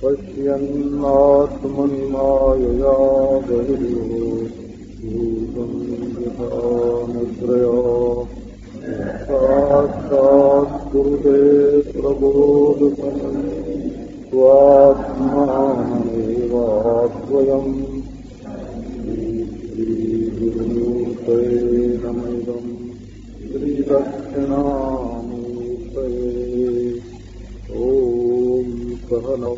पश्यन् आत्मनि मायया गदो भूतम् गृहानिद्रयात् गुरुते प्रबोधम् स्वात्मा स्वयम् श्रीदक्षिणा सहनौ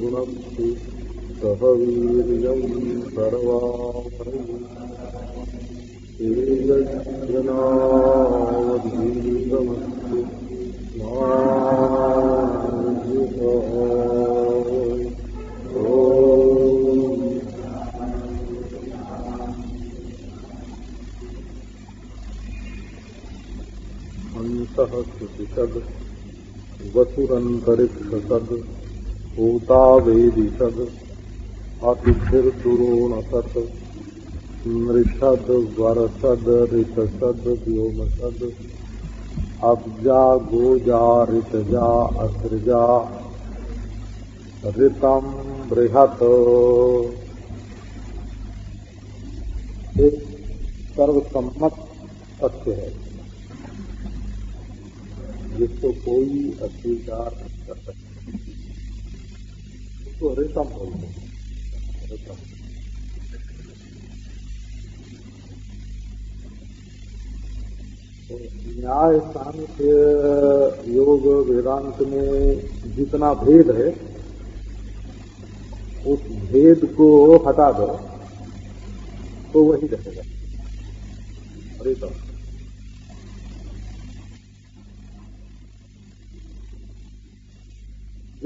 गुणस्तु सह वीर्यम् सर्वामहि तेजस्विनावधीतमस्तु श्रुतिषद् वसुरन्तरिक्षसद् अतिथिर्दुरोणसत् नृषद्, वरसद् ऋतसद् व्योमसद् अब्जा गोजा, ऋतजा, असृजा, ऋतम, बृहत। सर्वसम्मत सत्य है। जिसको कोई अस्वीकार नहीं कर सकता। उसको ऋतम बोलते हैं। ऋतम न्याय सांख्य योग वेदांत में जितना भेद है, उस भेद को हटा दो तो वही रहेगा अरे तो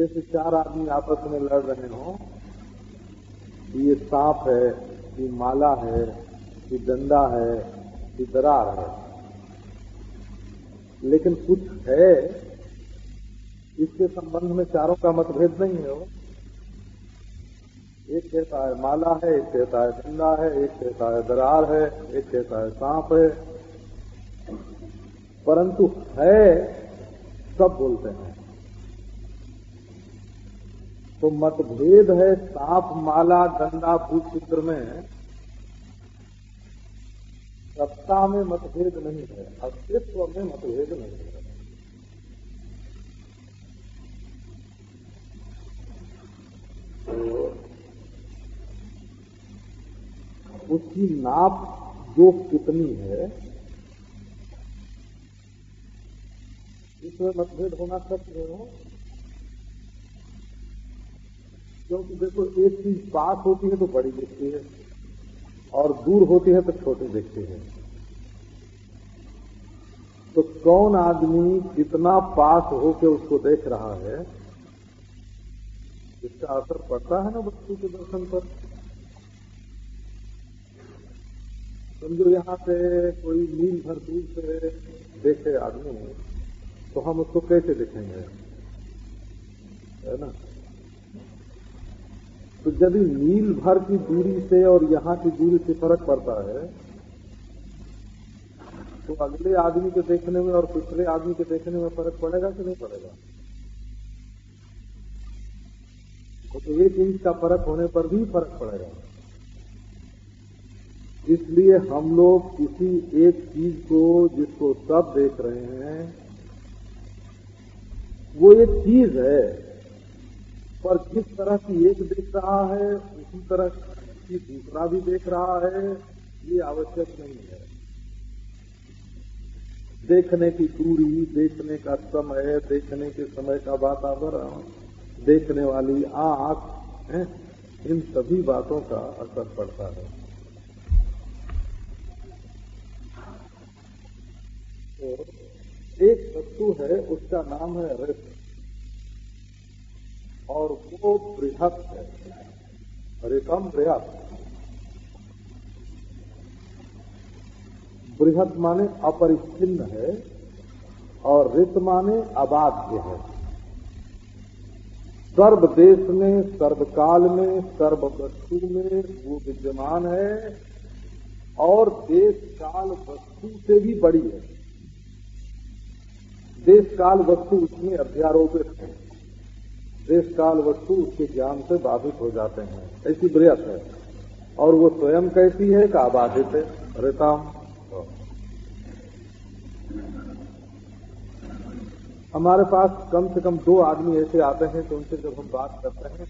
जैसे चार आदमी आपस में लड़ रहे हो ये सांप है ये माला है ये डंडा है ये दरार है। लेकिन कुछ है, इसके संबंध में चारों का मतभेद नहीं है वो। एक कहता है माला है, एक कहता है डंडा है, एक कहता है दरार है, एक कहता है सांप है। परंतु है, सब बोलते हैं। तो मतभेद है सांप माला डंडा भूचित्र में। सत्ता में मतभेद नहीं है, अस्तित्व में मतभेद नहीं है। तो उसकी नाप जो कितनी है, इसमें मतभेद होना सत्य हो। क्योंकि देखो, एक चीज़ पास होती है तो बड़ी दिखती है, और दूर होती है तो छोटी दिखती है। तो कौन आदमी कितना पास होके उसको देख रहा है, इसका असर पड़ता है ना वस्तु के दर्शन पर? समझो, यहाँ से कोई मील भर दूर से देखे आदमी तो हम उसको कैसे देखेंगे? है ना? तो यदि मील भर की दूरी से और यहाँ की दूरी से फ़र्क पड़ता है तो अगले आदमी के देखने में और पिछले आदमी के देखने में फ़र्क पड़ेगा कि नहीं पड़ेगा? तो एक इंच का फ़र्क होने पर भी फ़र्क पड़ेगा। इसलिए हम लोग किसी एक चीज़ को जिसको सब देख रहे हैं, वो एक चीज़ है। पर जिस तरह की एक देख रहा है, उसी तरह की दूसरा भी देख रहा है, ये आवश्यक नहीं है। देखने की दूरी, देखने का समय, देखने के समय का वातावरण, देखने वाली आँख इन सभी बातों का असर पड़ता है। तो एक वस्तु है, उसका नाम है रस और वो बृहत है। रितम बृहत बृहत माने अपरिच्छिन्न है और रित माने अबाध्य है। सर्व देश में सर्वकाल में, सर्व वस्तु में वो विद्यमान है और देश काल वस्तु से भी बड़ी है। देश काल वस्तु उसमें अध्यारोपित है। देश काल वस्तु उसके ज्ञान से बाधित हो जाते हैं। ऐसी बृहत है। और वो स्वयं कैसी है का बाधित है। रेताम हमारे पास कम से कम दो आदमी ऐसे आते हैं तो उनसे जब हम बात करते हैं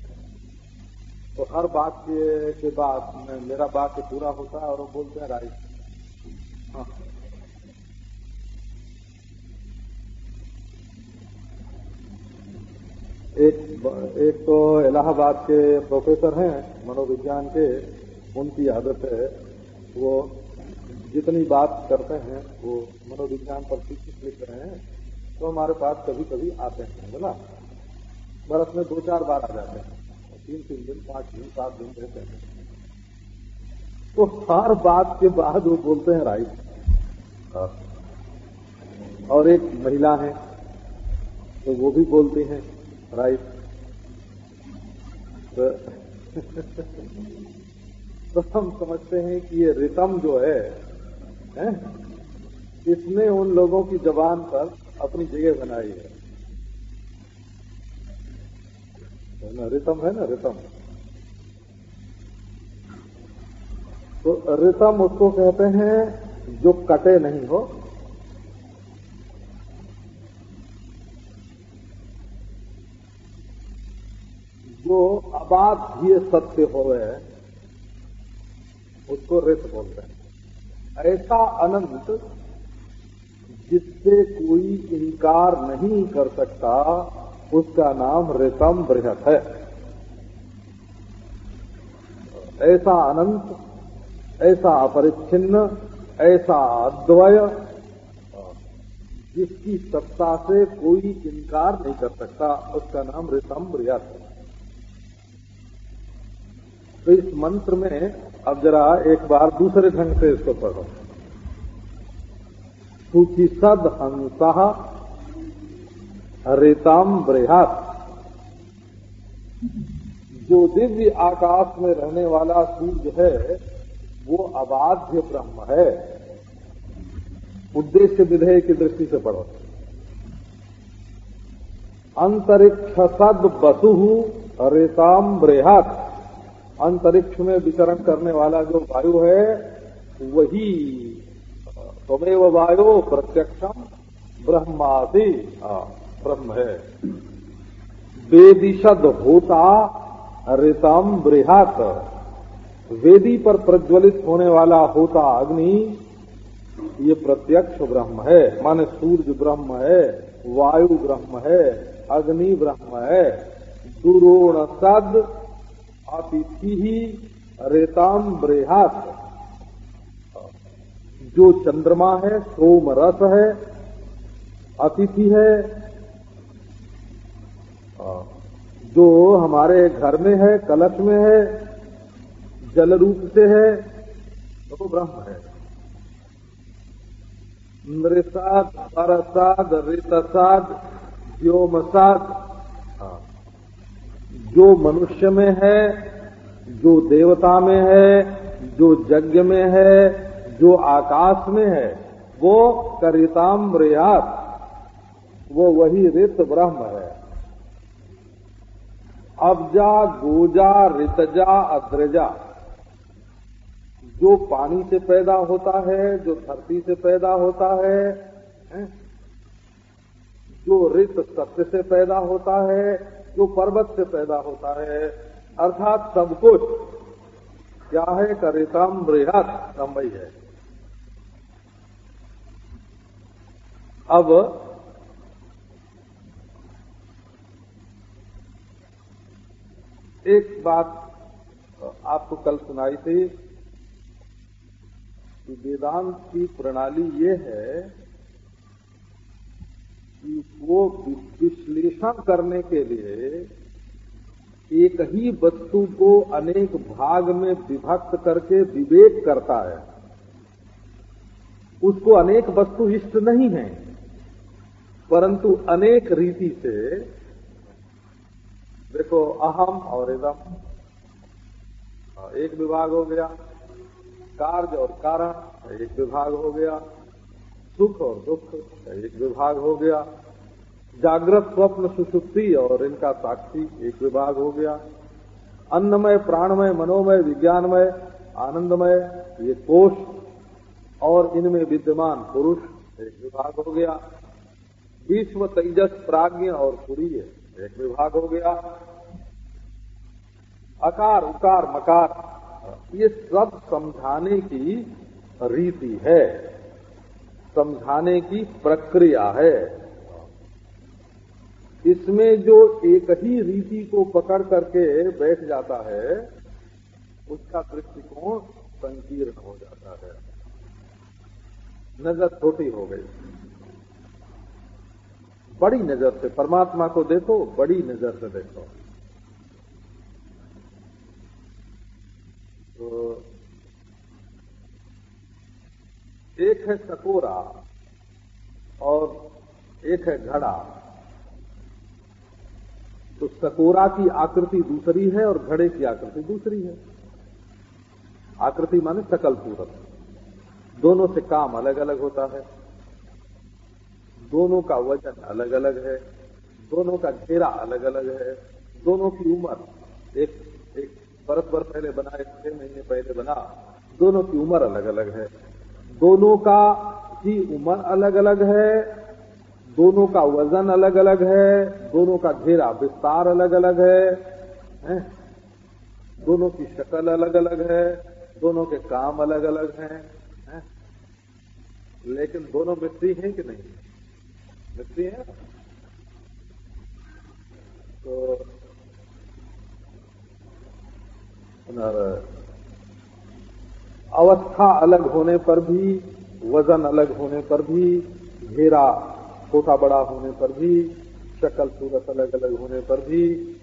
तो हर बात के, के बाद मेरा बात पूरा होता है और वो बोलते हैं राइट। हाँ। एक एक तो इलाहाबाद के प्रोफेसर हैं, मनोविज्ञान के, उनकी आदत है। वो जितनी बात करते हैं, वो मनोविज्ञान पर शिक्षित लिख रहे हैं तो हमारे पास कभी कभी आते हैं बोला बरस में दो चार बार आ जाते हैं तीन तीन दिन, पाँच दिन, सात दिन रहते हैं। तो हर बात के बाद वो बोलते हैं, राइट। और एक महिला है तो वो भी बोलती हैं राइट तो, तो हम समझते हैं कि ये रितम जो है, है इसने उन लोगों की जबान पर अपनी जगह बनाई है। है ना रितम है ना रितम। तो रितम उसको कहते हैं जो कटे नहीं हो। जो अबाध्य सत्य हो उसको रित बोलते हैं। ऐसा अनंत जिससे कोई इनकार नहीं कर सकता, उसका नाम रेतम बृहत है। ऐसा अनंत, ऐसा अपरिच्छिन्न, ऐसा अद्वय, जिसकी सत्ता से कोई इनकार नहीं कर सकता, उसका नाम ऋतम बृहत है। तो इस मंत्र में अब जरा एक बार दूसरे ढंग से इसको पढ़ो। सूची सद हंसा रेताम बृहत। जो दिव्य आकाश में रहने वाला सूर्य है, वो अबाध्य ब्रह्म है। उद्देश्य विधेय की दृष्टि से पढ़ो। अंतरिक्ष सद बसु रेताम बृहत। अंतरिक्ष में विचरण करने वाला जो वायु है, वही त्वमेव वायु प्रत्यक्षम ब्रह्मादि ब्रह्म है। वेदिशद होता ऋतम बृहत। वेदी पर प्रज्वलित होने वाला होता अग्नि, ये प्रत्यक्ष ब्रह्म है। माने सूर्य ब्रह्म है, वायु ब्रह्म है, अग्नि ब्रह्म है। दुरोण सद अतिथि ही रेताम बृहत जो चंद्रमा है, सोम रस है, अतिथि है। जो हमारे घर में है, कलश में है, जल रूप से है, वो तो ब्रह्म है। नृसाद परसाद ऋतसाद, व्योमसाद। हाँ। जो मनुष्य में है जो देवता में है जो यज्ञ में है जो आकाश में है वो करिताम रियात वो वही रित ब्रह्म है अबजा गोजा रितजा अद्रजा जो पानी से पैदा होता है जो धरती से पैदा होता है, है? जो रित सत्य से पैदा होता है जो पर्वत से पैदा होता है, अर्थात सब कुछ। क्या है करितम बृहत संभई है। अब एक बात आपको कल सुनाई थी कि वेदांत की प्रणाली ये है वो विश्लेषण करने के लिए एक ही वस्तु को अनेक भाग में विभक्त करके विवेक करता है। उसको अनेक वस्तु इष्ट नहीं है परंतु अनेक रीति से देखो अहम और हाँ, एक विभाग हो गया कार्य और कारण एक विभाग हो गया सुख और दुख एक विभाग हो गया। जागृत स्वप्न सुषुप्ति और इनका साक्षी एक विभाग हो गया। अन्नमय, प्राणमय, मनोमय, विज्ञानमय, आनंदमय, ये कोष और इनमें विद्यमान पुरुष एक विभाग हो गया। विश्व तेजस प्राज्ञ और सूर्य एक विभाग हो गया। अकार, उकार, मकार, ये सब समझाने की रीति है। समझाने की प्रक्रिया है। इसमें जो एक ही रीति को पकड़ करके बैठ जाता है, उसका दृष्टिकोण संकीर्ण हो जाता है। नज़र छोटी हो गई। बड़ी नज़र से, परमात्मा को देखो, बड़ी नज़र से देखो। तो एक है सकोरा और एक है घड़ा। तो सकोरा की आकृति दूसरी है और घड़े की आकृति दूसरी है। आकृति माने सकल सूरत दोनों से काम अलग अलग होता है। दोनों का वज़न अलग अलग है। दोनों का घेरा अलग अलग है। दोनों की उम्र एक एक बरस भर पहले बना एक छह महीने पहले बना। दोनों की उम्र अलग अलग है। दोनों का की उम्र अलग अलग है, दोनों का वज़न अलग अलग है, दोनों का घेरा विस्तार अलग अलग है? दोनों की शक्ल अलग अलग है, दोनों के काम अलग अलग हैं, है? लेकिन दोनों मिट्टी हैं कि नहीं मिट्टी हैं तो अवस्था अलग होने पर भी, वज़न अलग होने पर भी, घेरा छोटा बड़ा होने पर भी, शक्ल सूरत अलग अलग होने पर भी,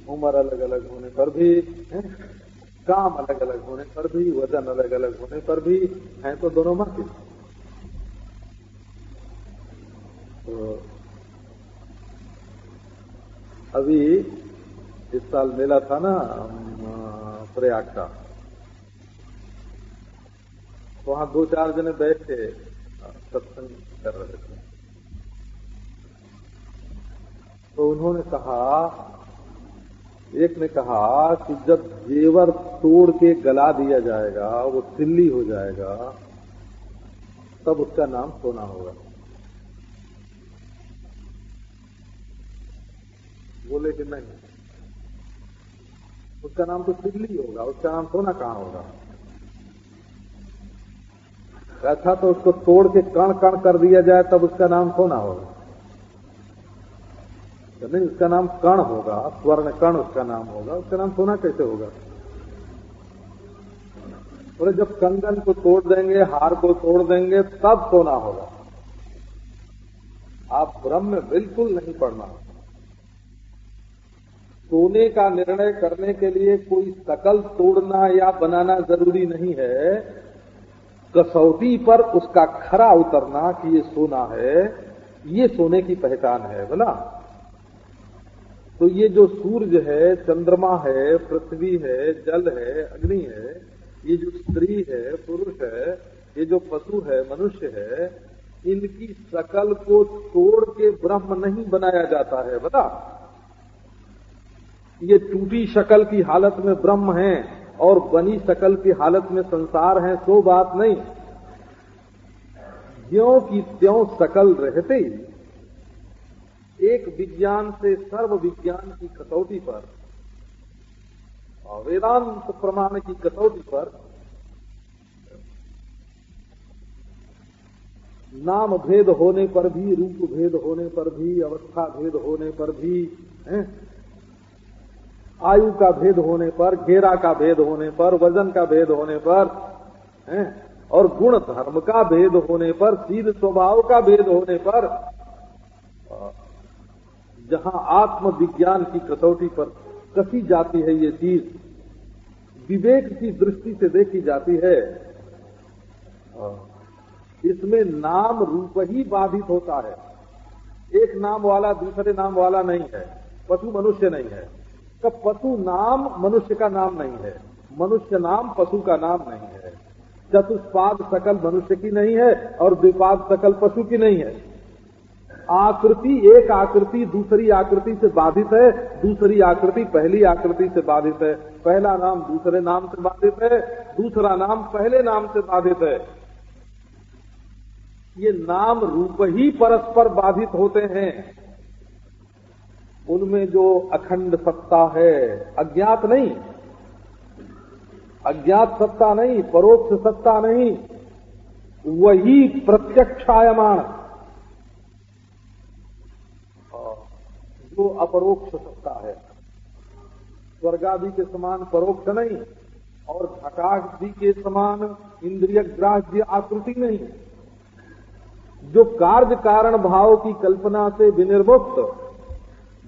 उम्र अलग अलग होने पर भी? काम अलग अलग होने पर भी, वज़न अलग अलग होने पर भी, हैं तो दोनों मत तो अभी इस साल मेला था ना प्रयाग का वहाँ दो चार जने बैठ के सत्संग कर रहे थे। तो उन्होंने कहा, एक ने कहा कि जब जेवर तोड़ के गला दिया जाएगा, वो तिल्ली हो जाएगा, तब उसका नाम सोना होगा। बोले कि नहीं, उसका नाम तो तिल्ली होगा, उसका नाम सोना कहाँ होगा? ऐसा तो उसको तोड़ के कण कण कर दिया जाए, तब उसका नाम सोना होगा। तो नहीं, उसका नाम कण होगा, स्वर्ण कण उसका नाम होगा, उसका नाम सोना कैसे होगा? बोले, जब कंगन को तोड़ देंगे, हार को तोड़ देंगे, तब सोना होगा। आप ब्रह्म में बिल्कुल नहीं पढ़ना। सोने का निर्णय करने के लिए कोई सकल तोड़ना या बनाना ज़रूरी नहीं है। कसौटी पर उसका खरा उतरना कि ये सोना है, ये सोने की पहचान है, बोला। तो ये जो सूर्य है, चंद्रमा है, पृथ्वी है, जल है, अग्नि है, ये जो स्त्री है, पुरुष है, ये जो पशु है, मनुष्य है, इनकी शकल को तोड़ के ब्रह्म नहीं बनाया जाता है बता ये टूटी शकल की हालत में ब्रह्म है। और बनी शकल की हालत में संसार है, सो बात नहीं ज्यो की त्यों शकल रहते ही एक विज्ञान से सर्व विज्ञान की कसौटी पर वेदांत प्रमाण की कसौटी पर नाम भेद होने पर भी, रूप भेद होने पर भी, अवस्था भेद होने पर भी, है? आयु का भेद होने पर, घेरा का भेद होने पर, वज़न का भेद होने पर, है? और गुण धर्म का भेद होने पर सीध स्वभाव का भेद होने पर, जहाँ आत्मविज्ञान की कसौटी पर कसी जाती है ये चीज़, विवेक की दृष्टि से देखी जाती है, इसमें नाम रूप ही बाधित होता है एक नाम वाला दूसरे नाम वाला नहीं है, पशु मनुष्य नहीं है तो पशु नाम मनुष्य का नाम नहीं है। मनुष्य नाम पशु का नाम नहीं है। चतुष्पाद सकल मनुष्य की नहीं है और द्विपाद सकल पशु की नहीं है। आकृति, एक आकृति दूसरी आकृति से बाधित है, दूसरी आकृति पहली आकृति से बाधित है। पहला नाम दूसरे नाम से बाधित है, दूसरा नाम पहले नाम से बाधित है। ये नाम रूप ही परस्पर बाधित होते हैं। उनमें जो अखंड सत्ता है, अज्ञात नहीं। अज्ञात सत्ता नहीं, परोक्ष सत्ता नहीं, वही प्रत्यक्षायमान। जो अपरोक्ष सत्ता है। स्वर्गादि के समान परोक्ष नहीं, और घटादि के समान इंद्रिय ग्राह्य आकृति नहीं। जो कार्य कारण भाव की कल्पना से विनिर्मुक्त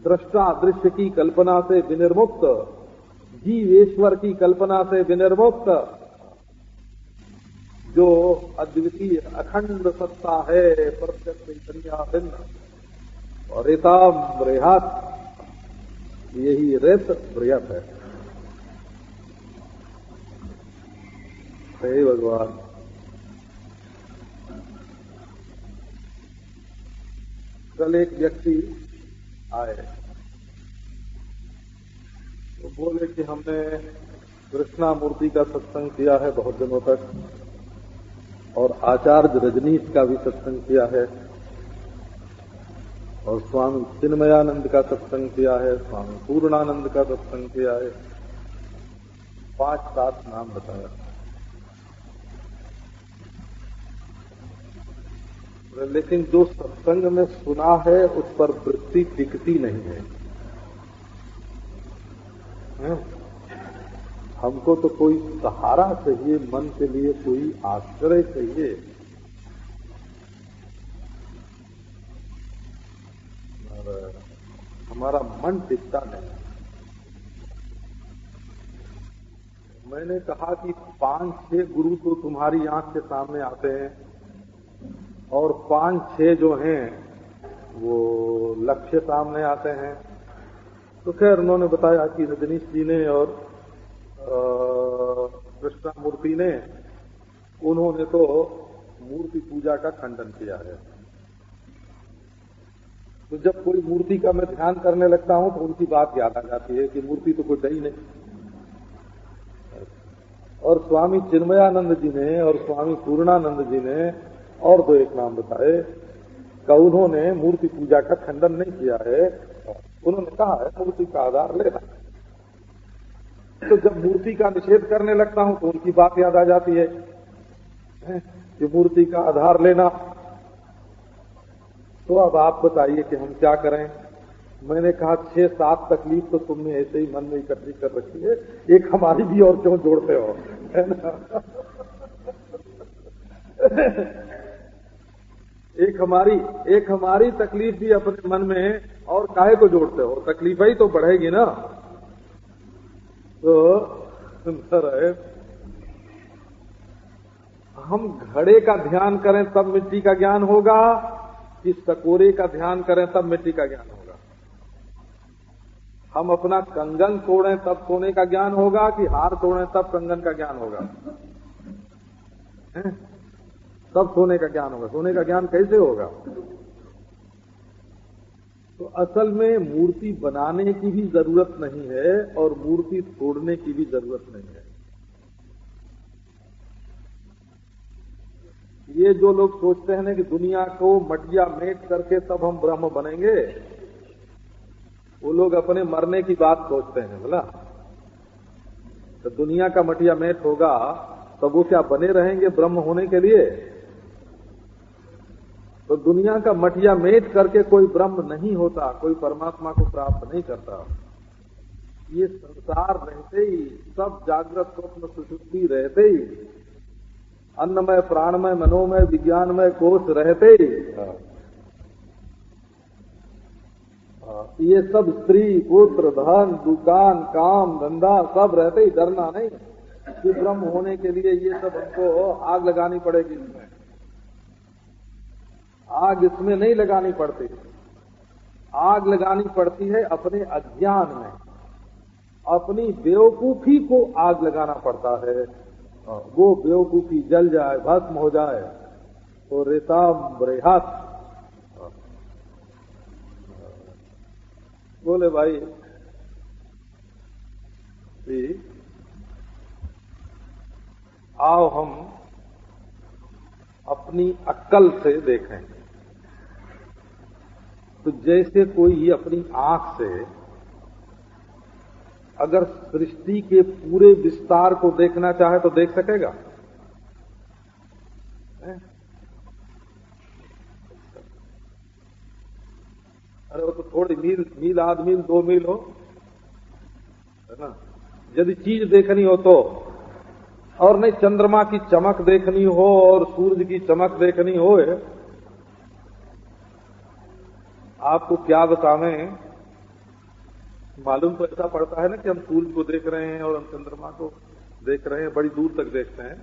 दृष्टा दृश्य की कल्पना से विनिर्मुक्त, जीवेश्वर की कल्पना से विनिर्मुक्त, जो अद्वितीय अखंड सत्ता है, प्रत्यक्ष भिन्न, और रेताम रेहात यही रेत बृहत है। हे भगवान। कल एक व्यक्ति आए तो बोले कि हमने कृष्णा मूर्ति का सत्संग किया है बहुत दिनों तक, और आचार्य रजनीश का भी सत्संग किया है, और स्वामी चिन्मयानंद का सत्संग किया है, स्वामी पूर्णानंद का सत्संग किया है। पाँच सात नाम बताया। लेकिन जो सत्संग में सुना है उस पर वृत्ति टिकती नहीं है, है? हमको तो कोई सहारा चाहिए मन के लिए कोई आश्रय चाहिए। हमारा मन टिकता नहीं। मैंने कहा कि पाँच छह गुरु तो तुम्हारी आँख के सामने आते हैं। और पाँच, छह जो हैं, वो लक्ष्य सामने आते हैं। तो खैर, उन्होंने बताया कि रजनीश जी ने और कृष्णा मूर्ति ने, उन्होंने तो मूर्ति पूजा का खंडन किया है। तो जब कोई मूर्ति का मैं ध्यान करने लगता हूँ तो उनकी बात याद आ जाती है कि मूर्ति तो कोई डही नहीं। और स्वामी चिन्मयानंद जी ने, और स्वामी पूर्णानंद जी ने और दो एक नाम बताए। का उन्होंने मूर्ति पूजा का खंडन नहीं किया है, उन्होंने कहा है, मूर्ति का आधार लेना। तो जब मूर्ति का निषेध करने लगता हूँ तो उनकी बात याद आ जाती है कि मूर्ति का आधार लेना। तो अब आप बताइए कि हम क्या करें? मैंने कहा छह सात तकलीफ़ तो तुमने ऐसे ही मन में इकट्ठी कर रखी है, एक हमारी भी और क्यों जोड़ते हो? है ना? एक हमारी एक हमारी तकलीफ़ भी अपने मन में और काहे को जोड़ते हो? तकलीफ़ ही तो बढ़ेगी ना। तो हम घड़े का ध्यान करें तब मिट्टी का ज्ञान होगा, कि सकोरे का ध्यान करें तब मिट्टी का ज्ञान होगा। हम अपना कंगन तोड़ें तब सोने का ज्ञान होगा, कि हार तोड़ें तब कंगन का ज्ञान होगा। है? तब सोने का ज्ञान होगा। सोने का ज्ञान कैसे होगा? तो असल में मूर्ति बनाने की भी ज़रूरत नहीं है और मूर्ति तोड़ने की भी ज़रूरत नहीं है। ये जो लोग सोचते हैं ना कि दुनिया को मटिया मेट करके तब हम ब्रह्म बनेंगे, वो लोग अपने मरने की बात सोचते हैं बोला तो दुनिया का मटिया मेट होगा, तब वो क्या बने रहेंगे ब्रह्म होने के लिए? तो दुनिया का मटिया मेट करके कोई ब्रह्म नहीं होता, कोई परमात्मा को प्राप्त नहीं करता। ये संसार रहते ही, सब जागृत, स्वप्न सुशुद्धि रहते ही, अन्नमय, प्राणमय, मनोमय, विज्ञानमय कोष रहते ही। ये सब स्त्री, पुत्र, धन, दुकान, काम, धंधा, सब रहते ही, डरना नहीं। कि ब्रह्म होने के लिए ये सब हमको आग लगानी पड़ेगी। इसमें आग इसमें नहीं लगानी पड़ती। आग लगानी पड़ती है अपने अज्ञान में। अपनी बेवकूफ़ी को आग लगाना पड़ता है। वो बेवकूफ़ी जल जाए, भस्म हो जाए तो रेता रेहात। बोले भाई, जी, आओ हम अपनी अक्कल से देखें। तो जैसे कोई ही अपनी आँख से अगर सृष्टि के पूरे विस्तार को देखना चाहे तो देख सकेगा। अरे वो तो थोड़ी मील मील आध मील दो मील हो, है ना? यदि चीज़ देखनी हो तो और नहीं चंद्रमा की चमक देखनी हो और सूरज की चमक देखनी हो आपको क्या बतावें? मालूम तो ऐसा पड़ता है ना कि हम सूर्य को देख रहे हैं और हम चंद्रमा को देख रहे हैं, बड़ी दूर तक देखते हैं।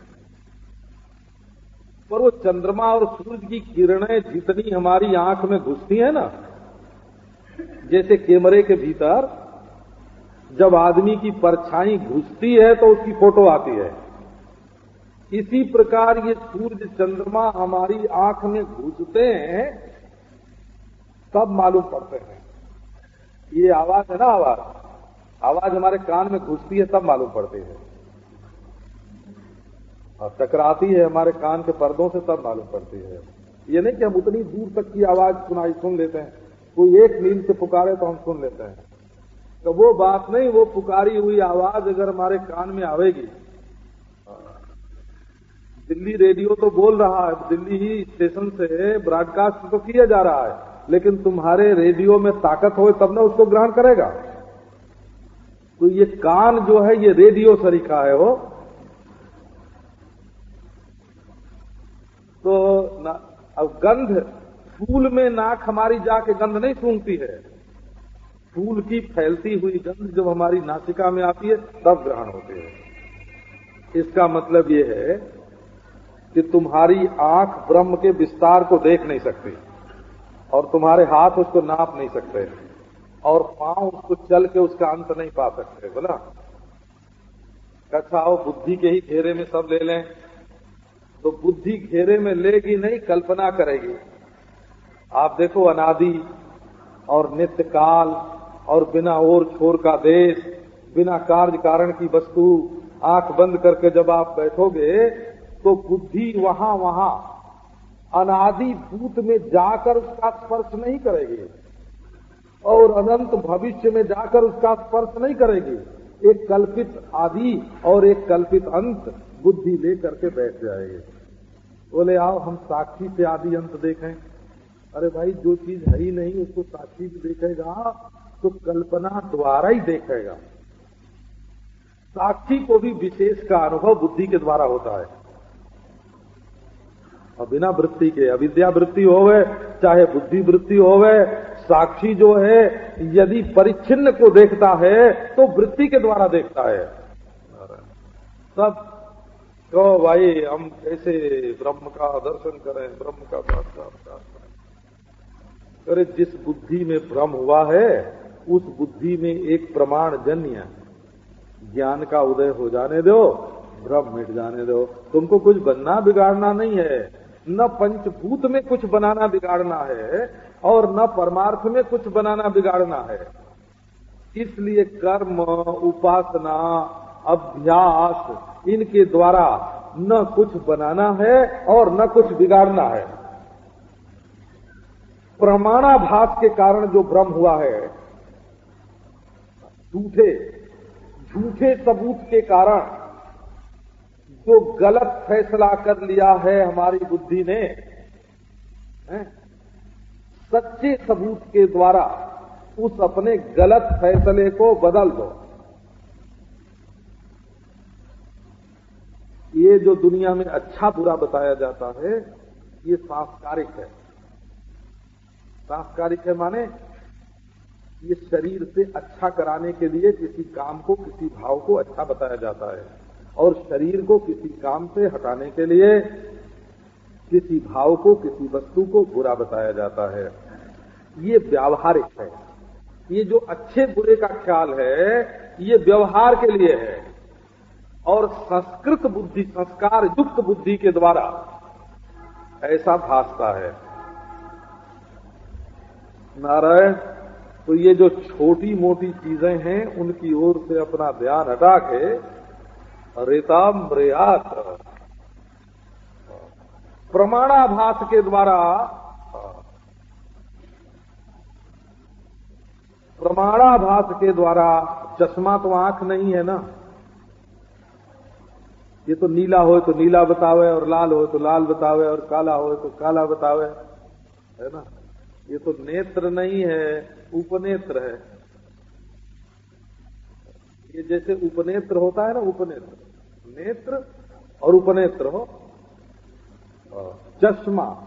पर वो चंद्रमा और सूर्य की किरणें जितनी हमारी आँख में घुसती है ना, जैसे कैमरे के भीतर, जब आदमी की परछाई घुसती है तो उसकी फ़ोटो आती है। इसी प्रकार ये सूर्य चंद्रमा हमारी आँख में घुसते हैं तब मालूम पड़ते हैं। ये आवाज़ है ना आवाज़? आवाज़ हमारे कान में घुसती है तब मालूम पड़ती है। और टकराती है हमारे कान के पर्दों से तब मालूम पड़ती है। ये नहीं कि हम उतनी दूर तक की आवाज़ सुनाई सुन लेते हैं। कोई एक मील से पुकारे तो हम सुन लेते हैं। तो वो बात नहीं, वो पुकारी हुई आवाज़ अगर हमारे कान में आवेगी। दिल्ली रेडियो तो बोल रहा है, दिल्ली ही स्टेशन से ब्रॉडकास्ट तो किया जा रहा है। लेकिन तुम्हारे रेडियो में ताकत हो तब ना उसको ग्रहण करेगा। तो ये कान जो है ये रेडियो सरीखा है वो। तो ना, अब गंध फूल में नाक हमारी जाके गंध नहीं सूंघती है। फूल की फैलती हुई गंध जब हमारी नासिका में आती है तब ग्रहण होते हैं। इसका मतलब ये है कि तुम्हारी आँख ब्रह्म के विस्तार को देख नहीं सकती। और तुम्हारे हाथ उसको नाप नहीं सकते और पाँव उसको चल के उसका अंत नहीं पा सकते, बोला। कछाओ बुद्धि के ही घेरे में सब ले लें तो बुद्धि घेरे में लेगी नहीं, कल्पना करेगी। आप देखो अनादि और नित्य काल और बिना और छोर का देश, बिना कार्य कारण की वस्तु, आँख बंद करके जब आप बैठोगे तो बुद्धि वहाँ वहाँ अनादि भूत में जाकर उसका स्पर्श नहीं करेगी और अनंत भविष्य में जाकर उसका स्पर्श नहीं करेगी। एक कल्पित आदि और एक कल्पित अंत बुद्धि लेकर के बैठ जाएगी। बोले, आओ, हम साक्षी से आदि अंत देखें। अरे भाई, जो चीज़ है ही नहीं, उसको साक्षी से देखेगा तो कल्पना द्वारा ही देखेगा। साक्षी को भी विशेष का अनुभव बुद्धि के द्वारा होता है। और बिना वृत्ति के, अविद्या वृत्ति होवे, चाहे बुद्धि वृत्ति होवे, साक्षी जो है, यदि परिच्छिन्न को देखता है तो वृत्ति के द्वारा देखता है। सब तो भाई, हम कैसे ब्रह्म का दर्शन करें, ब्रह्म का साक्षात्कार करें? अरे, जिस बुद्धि में भ्रम हुआ है, उस बुद्धि में एक प्रमाण जन्य ज्ञान का उदय हो जाने दो भ्रम मिट जाने दो। तुमको कुछ बनना बिगाड़ना नहीं है। न पंचभूत में कुछ बनाना बिगाड़ना है और न परमार्थ में कुछ बनाना बिगाड़ना है। इसलिए कर्म, उपासना, अभ्यास, इनके द्वारा न कुछ बनाना है और न कुछ बिगाड़ना है। प्रमाणाभास के कारण जो भ्रम हुआ है, झूठे झूठे सबूत के कारण जो गलत फैसला कर लिया है हमारी बुद्धि ने सच्चे सबूत के द्वारा उस अपने गलत फैसले को बदल दो। ये जो दुनिया में अच्छा बुरा बताया जाता है, ये सांस्कारिक है। सांस्कारिक है माने ये शरीर से अच्छा कराने के लिए किसी काम को, किसी भाव को अच्छा बताया जाता है। और शरीर को किसी काम से हटाने के लिए, किसी भाव को, किसी वस्तु को बुरा बताया जाता है। ये व्यावहारिक है। ये जो अच्छे बुरे का ख्याल है, ये व्यवहार के लिए है। और संस्कृत बुद्धि, संस्कार युक्त बुद्धि के द्वारा ऐसा भासता है। नारायण तो ये जो छोटी मोटी चीज़ें हैं, उनकी ओर से अपना ध्यान हटा के रेताम्रयात प्रमाणाभास के द्वारा, प्रमाणाभास के द्वारा चश्मा तो आँख नहीं है ना? ये तो नीला हो तो नीला बतावे और लाल हो तो लाल बतावे और काला हो तो काला बतावे, है ना? ये तो नेत्र नहीं है, उपनेत्र है। ये जैसे उपनेत्र होता है ना, उपनेत्र। नेत्र और उपनेत्र हो। चश्मा।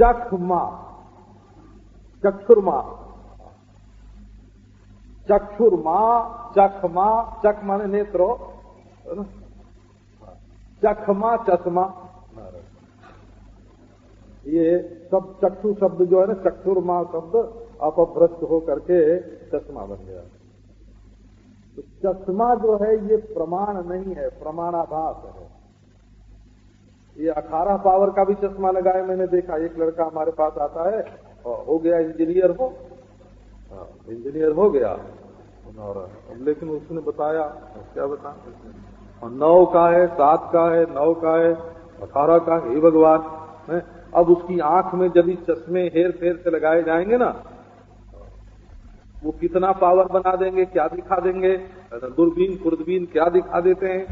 चखमा। चक्षुर्मा। चक्षुर्मा, चखमा, चख माने नेत्र हो चखमा, चश्मा। ये सब चक्षु शब्द जो है ना, चक्षुर्मा शब्द अपभ्रष्ट हो करके चश्मा बन गया। तो चश्मा जो है ये प्रमाण नहीं है प्रमाणाभास है। ये अठारह पावर का भी चश्मा लगाए मैंने देखा। एक लड़का हमारे पास आता है हो गया इंजीनियर हो। हाँ, इंजीनियर हो गया। और लेकिन उसने बताया क्या बता और नौ का है सात का है नौ का है अठारह का हे भगवान। है? अब उसकी आँख में जब चश्मे हेर फेर से लगाए जाएँगे ना वो कितना पावर बना देंगे, क्या दिखा देंगे? दूरबीन, खुर्दबीन क्या दिखा देते हैं?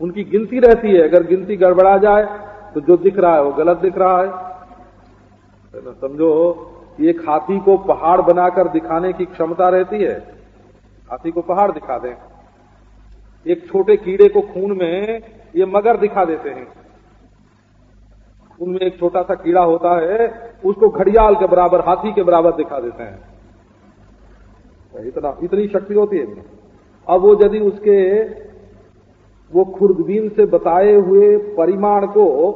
उनकी गिनती रहती है। अगर गिनती गड़बड़ा जाए तो जो दिख रहा है वो गलत दिख रहा है। समझो एक हाथी को पहाड़ बनाकर दिखाने की क्षमता रहती है। हाथी को पहाड़ दिखा दें। एक छोटे कीड़े को खून में ये मगर दिखा देते हैं। उनमें एक छोटा सा कीड़ा होता है, उसको घड़ियाल के बराबर, हाथी के बराबर दिखा देते हैं। इतना, इतनी शक्ति होती है। अब वो यदि उसके, वो खुर्दबीन से बताए हुए परिमाण को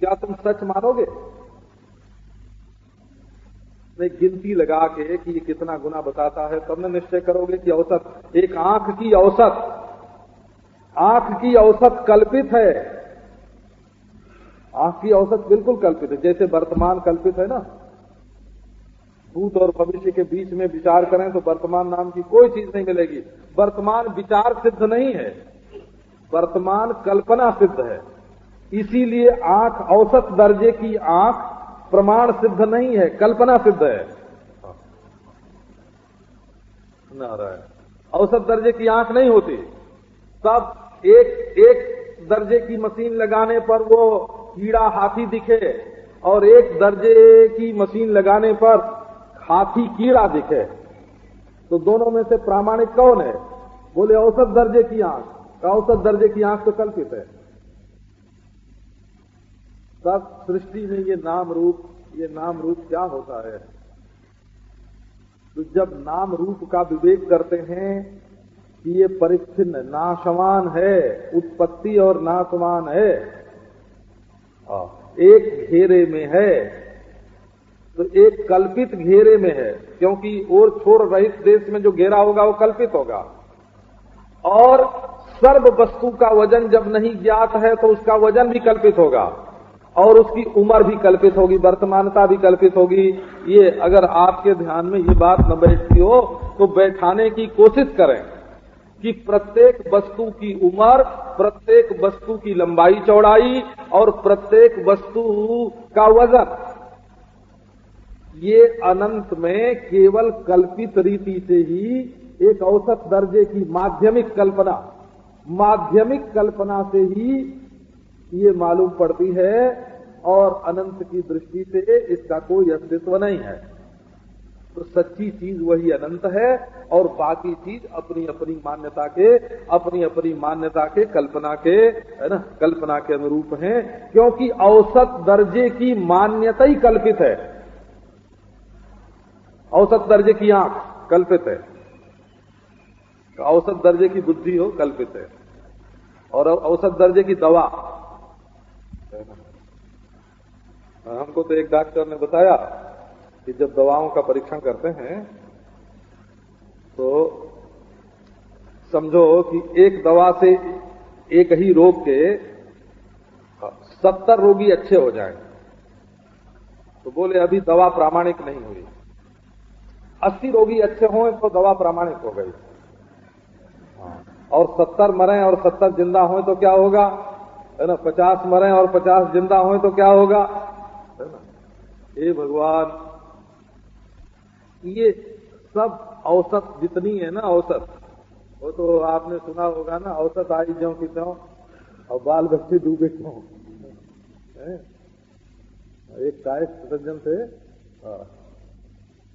क्या तुम सच मानोगे? गिनती लगा के कि ये कितना गुना बताता है, तब न निश्चय करोगे कि औसत, एक आँख की औसत, आँख की औसत कल्पित है। आँख की औसत बिल्कुल कल्पित है, जैसे वर्तमान कल्पित है ना। भूत और भविष्य के बीच में विचार करें तो वर्तमान नाम की कोई चीज़ नहीं मिलेगी। वर्तमान विचार सिद्ध नहीं है। वर्तमान कल्पना सिद्ध है। इसीलिए आँख औसत दर्जे की आँख प्रमाण सिद्ध नहीं है, कल्पना सिद्ध है। नारायण, औसत दर्जे की आँख नहीं होती। तब एक एक दर्जे की मशीन लगाने पर वो कीड़ा हाथी दिखे और एक दर्जे की मशीन लगाने पर हाथी कीड़ा दिखे। तो दोनों में से प्रामाणिक कौन है? बोले, औसत दर्जे की आँख। औसत दर्जे की आँख तो कल्पित है। तब सृष्टि में ये नाम रूप, ये नाम रूप क्या होता है? तो जब नाम रूप का विवेक करते हैं कि ये परिच्छिन्न, नाशवान है, उत्पत्ति और नाशवान है एक घेरे में है तो एक कल्पित घेरे में है, क्योंकि और छोर रहित देश में जो घेरा होगा, वो कल्पित होगा। और सर्व वस्तु का वज़न जब नहीं ज्ञात है तो उसका वज़न भी कल्पित होगा, और उसकी उम्र भी कल्पित होगी, वर्तमानता भी कल्पित होगी। ये अगर आपके ध्यान में ये बात न बैठती हो तो बैठाने की कोशिश करें कि प्रत्येक वस्तु की उम्र, प्रत्येक वस्तु की लंबाई चौड़ाई, और प्रत्येक वस्तु का वज़न। ये अनंत में केवल कल्पित रीति से ही एक औसत दर्जे की माध्यमिक कल्पना माध्यमिक कल्पना से ही ये मालूम पड़ती है और अनंत की दृष्टि से इसका कोई अस्तित्व नहीं है। तो सच्ची चीज़ वही अनंत है और बाकी चीज़ अपनी अपनी मान्यता के अपनी अपनी मान्यता के कल्पना के, है ना, कल्पना के अनुरूप हैं, क्योंकि औसत दर्जे की मान्यता ही कल्पित है। औसत दर्जे की आँख, कल्पित है। तो औसत दर्जे की बुद्धि हो, कल्पित है। और औसत दर्जे की दवा। हमको तो एक डॉक्टर ने बताया कि जब दवाओं का परीक्षण करते हैं तो समझो कि एक दवा से एक ही रोग के सत्तर रोगी अच्छे हो जाएँ। तो बोले, अभी दवा प्रामाणिक नहीं हुई। अस्सी रोगी अच्छे हों तो दवा प्रामाणिक हो गई। हाँ। और सत्तर मरे और सत्तर ज़िंदा हों तो क्या होगा? है ना, पचास मरे और पचास ज़िंदा हों तो क्या होगा? है ना? हे भगवान, ये सब औसत जितनी है ना औसत, वो तो आपने सुना होगा ना, औसत आई ज्यो की त्यों और बाल बच्चे डूबे क्यों? एक कायस्थ सज्जन थे हाँ।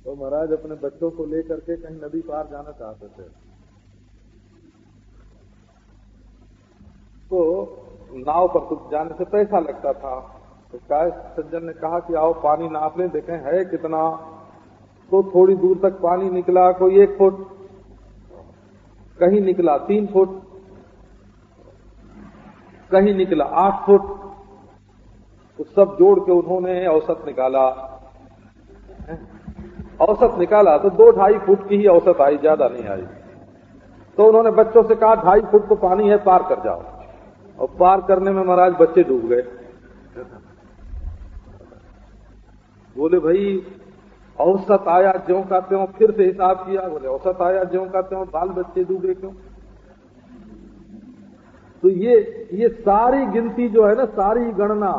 तो महाराज अपने बच्चों को लेकर के कहीं नदी पार जाना चाहते थे। तो नाव पर कुछ जाने से पैसा लगता था। तो कायस्थ सज्जन ने कहा कि आओ पानी नाप लें, देखें है कितना। तो थोड़ी दूर तक पानी निकला, कोई एक फुट। कहीं निकला तीन फुट। कहीं निकला आठ फुट। तो सब जोड़ के उन्होंने औसत निकाला। औसत निकाला तो दो ढाई फुट की ही औसत आई, ज़्यादा नहीं आई। तो उन्होंने बच्चों से कहा, ढाई फुट तो पानी है, पार कर जाओ। और पार करने में महाराज बच्चे डूब गए। बोले, भाई, औसत आया, ज्यो का त्यों फिर से हिसाब किया। बोले, औसत आया, ज्यो का त्यों बाल बच्चे डूबे क्यों? तो ये ये सारी गिनती जो है ना, सारी गणना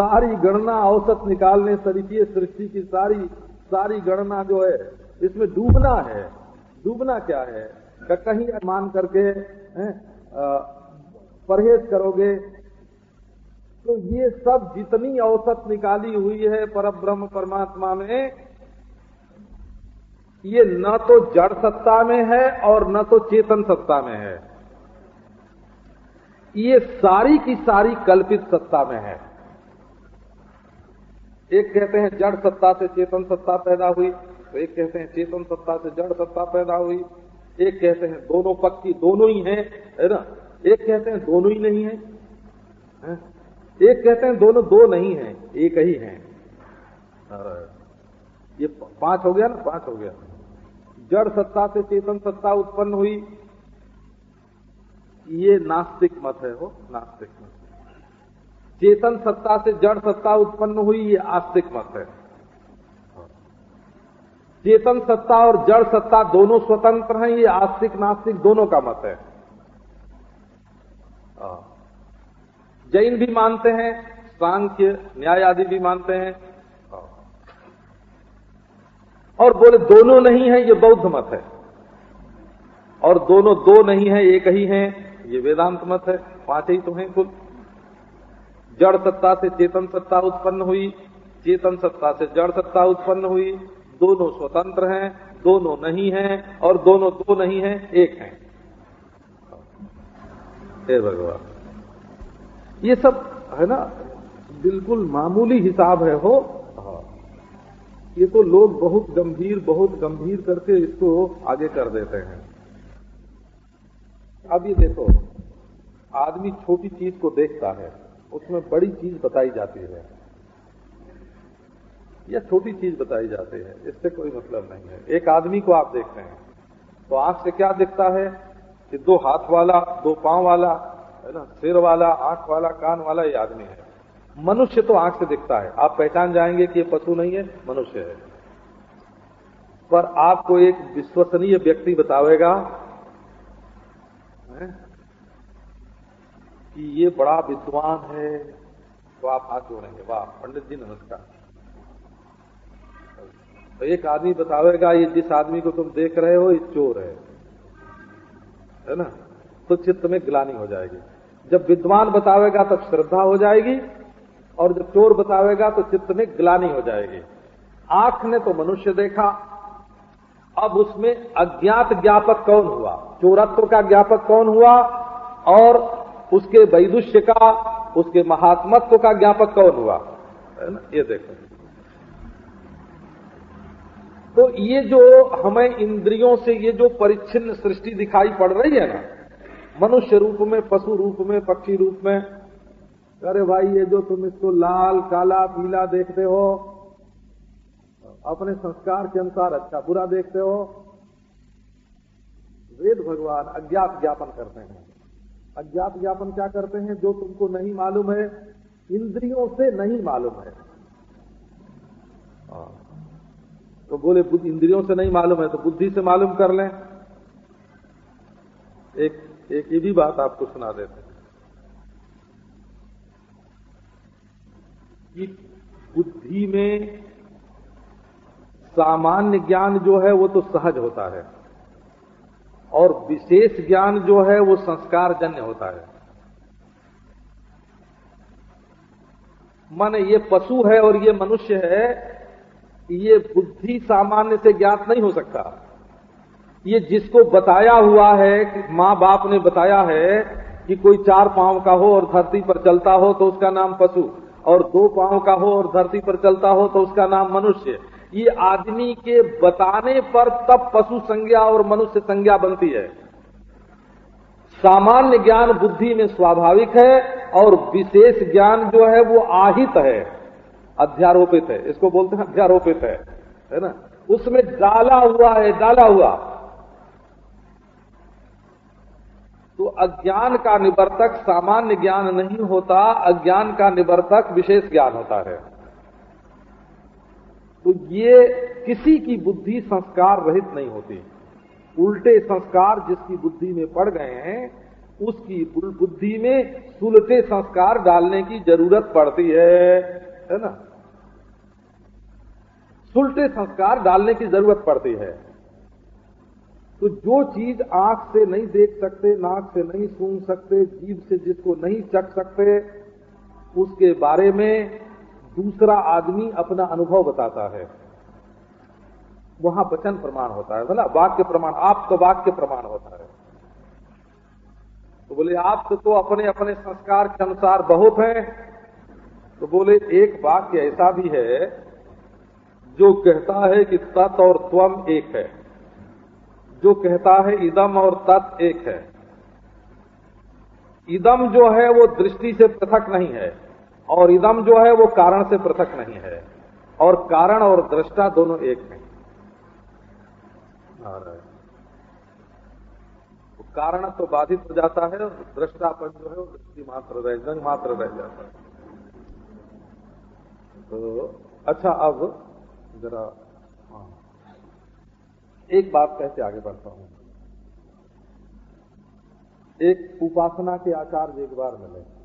सारी गणना औसत निकालने तरीके सृष्टि की सारी सारी गणना जो है, इसमें डूबना है। डूबना क्या है? कहीं मान करके परहेज करोगे तो ये सब जितनी औसत निकाली हुई है पर ब्रह्म परमात्मा में, ये न तो जड़ सत्ता में है और न तो चेतन सत्ता में है। ये सारी की सारी कल्पित सत्ता में है। एक कहते हैं जड़ सत्ता से चेतन सत्ता पैदा हुई तो एक कहते हैं चेतन सत्ता से जड़ सत्ता पैदा हुई। एक कहते हैं दोनों पक्षी दोनों ही हैं है ना? एक कहते हैं दोनों ही नहीं है, है? एक कहते हैं दोनों दो नहीं है एक ही है। ये पाँच हो गया ना? पाँच हो गया। जड़ सत्ता से चेतन सत्ता उत्पन्न हुई। ये नास्तिक मत है वो नास्तिक मत। चेतन सत्ता से जड़ सत्ता उत्पन्न हुई, ये आस्तिक मत है। चेतन सत्ता और जड़ सत्ता दोनों स्वतंत्र हैं, ये आस्तिक नास्तिक दोनों का मत है। जैन भी मानते हैं, सांख्य न्याय आदि भी मानते हैं। और बोले, दोनों नहीं है, ये बौद्ध मत है। और दोनों दो नहीं है, एक ही है, ये वेदांत मत है, पाँच ही तो हैं कुल। जड़ सत्ता से चेतन सत्ता उत्पन्न हुई। चेतन सत्ता से जड़ सत्ता उत्पन्न हुई। दोनों स्वतंत्र हैं, दोनों नहीं हैं, और दोनों दो नहीं हैं, एक हैं। हे भगवान। ये सब, है ना, बिल्कुल मामूली हिसाब है, हो। हाँ। ये तो लोग बहुत गंभीर बहुत गंभीर करके इसको आगे कर देते हैं। अब ये देखो, आदमी छोटी चीज़ को देखता है। उसमें बड़ी चीज़ बताई जाती है। या छोटी चीज़ बताई जाती है, इससे कोई मतलब नहीं है। एक आदमी को आप देखते हैं तो आँख से क्या दिखता है कि दो हाथ वाला, दो पाँव वाला, है ना, सिर वाला, आँख वाला, कान वाला ये आदमी है। मनुष्य तो आँख से दिखता है। आप पहचान जाएँगे कि ये पशु नहीं है, मनुष्य है। पर आपको एक विश्वसनीय व्यक्ति बतावेगा कि ये बड़ा विद्वान है तो आप हाथ जोड़ेंगे। वाह, पंडित जी, नमस्कार। तो एक आदमी बतावेगा ये जिस आदमी को तुम देख रहे हो, ये चोर है। है ना? तो चित्त में ग्लानी हो जाएगी। जब विद्वान बतावेगा तब श्रद्धा हो जाएगी, और जब चोर बतावेगा तो चित्त में ग्लानी हो जाएगी। आँख ने तो मनुष्य देखा, अब उसमें अज्ञात ज्ञापक कौन हुआ? चोरत्व का ज्ञापक कौन हुआ? और उसके वैदुष्य का, उसके महात्मत्व का ज्ञापक कौन हुआ? है ना? ये देखो। तो ये जो हमें इंद्रियों से ये जो परिच्छिन्न सृष्टि दिखाई पड़ रही है ना, मनुष्य रूप में, पशु रूप में, पक्षी रूप में, अरे भाई, ये जो तुम इसको लाल, काला, पीला देखते हो, अपने संस्कार के अनुसार अच्छा बुरा देखते हो, वेद भगवान अज्ञात ज्ञापन करते हैं। अज्ञात ज्ञापन क्या करते हैं? जो तुमको नहीं मालूम है, इंद्रियों से नहीं मालूम है। हाँ। तो बोले इंद्रियों से नहीं मालूम है तो बुद्धि से मालूम कर लें। एक एक ये भी बात आपको सुना देते हैं। कि बुद्धि में सामान्य ज्ञान जो है, वो तो सहज होता है। और विशेष ज्ञान जो है वो संस्कार जन्य होता है। माने ये पशु है और ये मनुष्य है, ये बुद्धि सामान्य से ज्ञात नहीं हो सकता। ये जिसको बताया हुआ है, कि माँ बाप ने बताया है, कि कोई चार पाँव का हो और धरती पर चलता हो तो उसका नाम पशु, और दो पाँव का हो और धरती पर चलता हो तो उसका नाम मनुष्य। ये आदमी के बताने पर तब पशु संज्ञा और मनुष्य संज्ञा बनती है। सामान्य ज्ञान बुद्धि में स्वाभाविक है और विशेष ज्ञान जो है वो आहित है। अध्यारोपित है। इसको बोलते हैं अध्यारोपित है। है ना? उसमें डाला हुआ है, डाला हुआ। तो अज्ञान का निवर्तक सामान्य ज्ञान नहीं होता। अज्ञान का निवर्तक विशेष ज्ञान होता है। तो ये किसी की बुद्धि संस्कार रहित नहीं होती। उल्टे संस्कार जिसकी बुद्धि में पड़ गए हैं, उसकी बुद्धि में सुलटे संस्कार डालने की ज़रूरत पड़ती है। है ना? सुलटे संस्कार डालने की ज़रूरत पड़ती है। तो जो चीज़ आँख से नहीं देख सकते, नाक से नहीं सुन सकते जीव से जिसको नहीं चख सकते, उसके बारे में दूसरा आदमी अपना अनुभव बताता है। वहाँ वचन प्रमाण होता है। बोला वाक्य प्रमाण आप तो वाक्य प्रमाण होता है। तो बोले आप तो, तो अपने अपने संस्कार के अनुसार बहुत हैं। तो बोले एक वाक्य ऐसा भी है जो कहता है कि तत् और त्वम एक है। जो कहता है इदम और तत् एक है। इदम जो है वो दृष्टि से पृथक नहीं है। और इदम जो है वो कारण से पृथक नहीं है। और कारण और दृष्टा दोनों एक हैं। तो कारण तो बाधित हो जाता है और दृष्टापन जो है वो दृष्टि मात्र रह जंग मात्र रह जाता है। तो अच्छा अब जरा हाँ। एक बात कहते आगे बढ़ता हूँ। एक उपासना के आचार्य एक बार मिले तो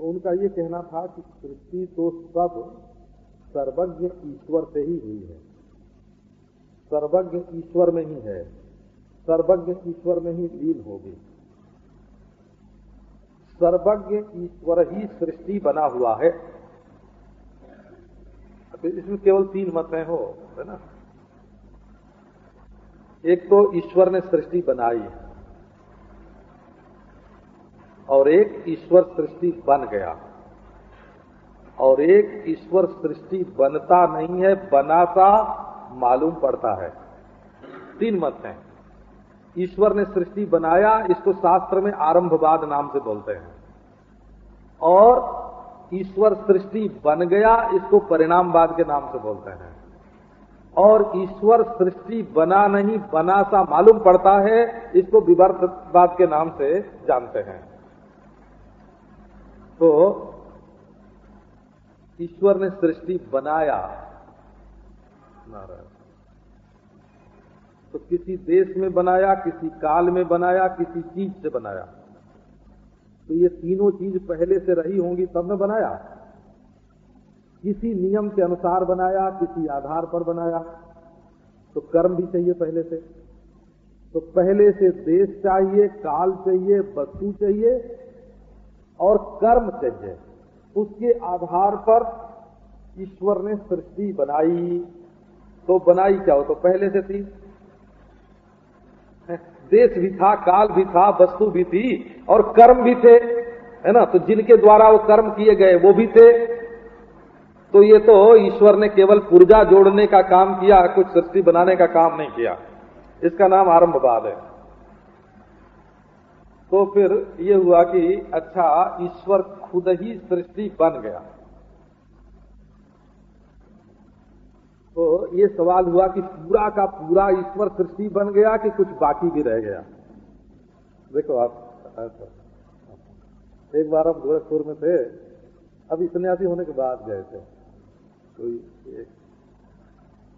उनका ये कहना था कि सृष्टि तो सब सर्वज्ञ ईश्वर से ही हुई है। सर्वज्ञ ईश्वर में ही है। सर्वज्ञ ईश्वर में ही लीन होगी। सर्वज्ञ ईश्वर ही सृष्टि बना हुआ है। तो इसमें केवल तीन मतें हो, है ना? एक तो ईश्वर ने सृष्टि बनाई है। और एक ईश्वर सृष्टि बन गया। और एक ईश्वर सृष्टि बनता नहीं है बनाता मालूम पड़ता है। तीन मत हैं। ईश्वर ने सृष्टि बनाया, इसको शास्त्र में आरंभवाद नाम से बोलते हैं। और ईश्वर सृष्टि बन गया, इसको परिणामवाद के नाम से बोलते हैं। और ईश्वर सृष्टि बना नहीं, बना सा मालूम पड़ता है, इसको विवर्तवाद के नाम से जानते हैं। तो ईश्वर ने सृष्टि बनाया। नारायण। तो किसी देश में बनाया, किसी काल में बनाया, किसी चीज़ से बनाया। तो ये तीनों चीज़ पहले से रही होंगी, तब में बनाया। किसी नियम के अनुसार बनाया, किसी आधार पर बनाया। तो कर्म भी चाहिए पहले से। तो पहले से देश चाहिए, काल चाहिए, वस्तु चाहिए और कर्म चाहिए उसके आधार पर ईश्वर ने सृष्टि बनाई। तो बनाई क्या हो? तो पहले से थी। देश भी था, काल भी था, वस्तु भी थी और कर्म भी थे। है ना? तो जिनके द्वारा वो कर्म किए गए, वो भी थे। तो ये तो ईश्वर ने केवल पूर्जा जोड़ने का काम किया, कुछ सृष्टि बनाने का काम नहीं किया। इसका नाम आरंभवाद है। तो फिर ये हुआ कि अच्छा ईश्वर खुद ही सृष्टि बन गया। तो ये सवाल हुआ कि पूरा का पूरा ईश्वर सृष्टि बन गया कि कुछ बाकी भी रह गया? देखो आप एक बार हम गोरखपुर में थे अभी सन्यासी होने के बाद गए थे। कोई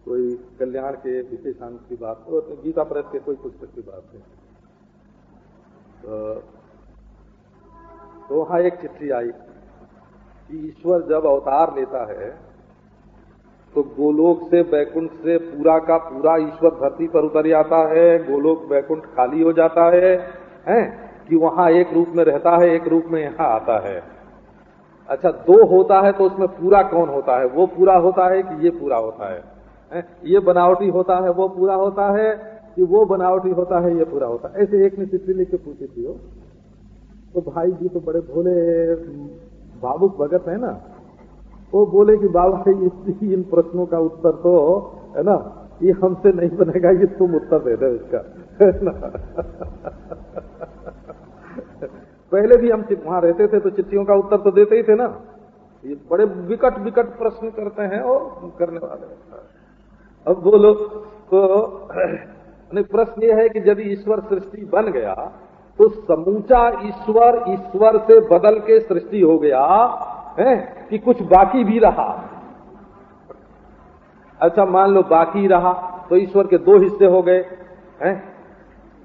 कोई कल्याण के विशेषांक की बात तो गीता प्रेस के कोई पुस्तक की बात है तो, वहाँ एक चिट्ठी आई कि ईश्वर जब अवतार लेता है तो गोलोक से बैकुंठ से पूरा का पूरा ईश्वर धरती पर उतर जाता है गोलोक बैकुंठ खाली हो जाता है हैं? कि वहाँ एक रूप में रहता है एक रूप में यहाँ आता है। अच्छा दो होता है तो उसमें पूरा कौन होता है? वो पूरा होता है कि ये पूरा होता है? हैं? ये बनावटी होता है वो पूरा होता है कि वो बनावटी होता है, ये पूरा होता है। ऐसे एक ने चिट्ठी लिख के पूछी थी वो। तो भाई जी तो बड़े भोले भावुक भगत है ना। वो बोले कि, बाबा इन प्रश्नों का उत्तर तो है ना? ये हमसे नहीं बनेगा, ये तुम उत्तर दे दो इसका। पहले भी हम वहाँ रहते थे तो चिट्ठियों का उत्तर तो देते ही थे ना। ये बड़े विकट विकट प्रश्न करते हैं और करने वाले अब बोलो तो प्रश्न ये है कि यदि ईश्वर सृष्टि बन गया तो समूचा ईश्वर ईश्वर से बदल के सृष्टि हो गया, है, कि कुछ बाकी भी रहा? अच्छा मान लो बाकी रहा तो ईश्वर के दो हिस्से हो गए, हैं?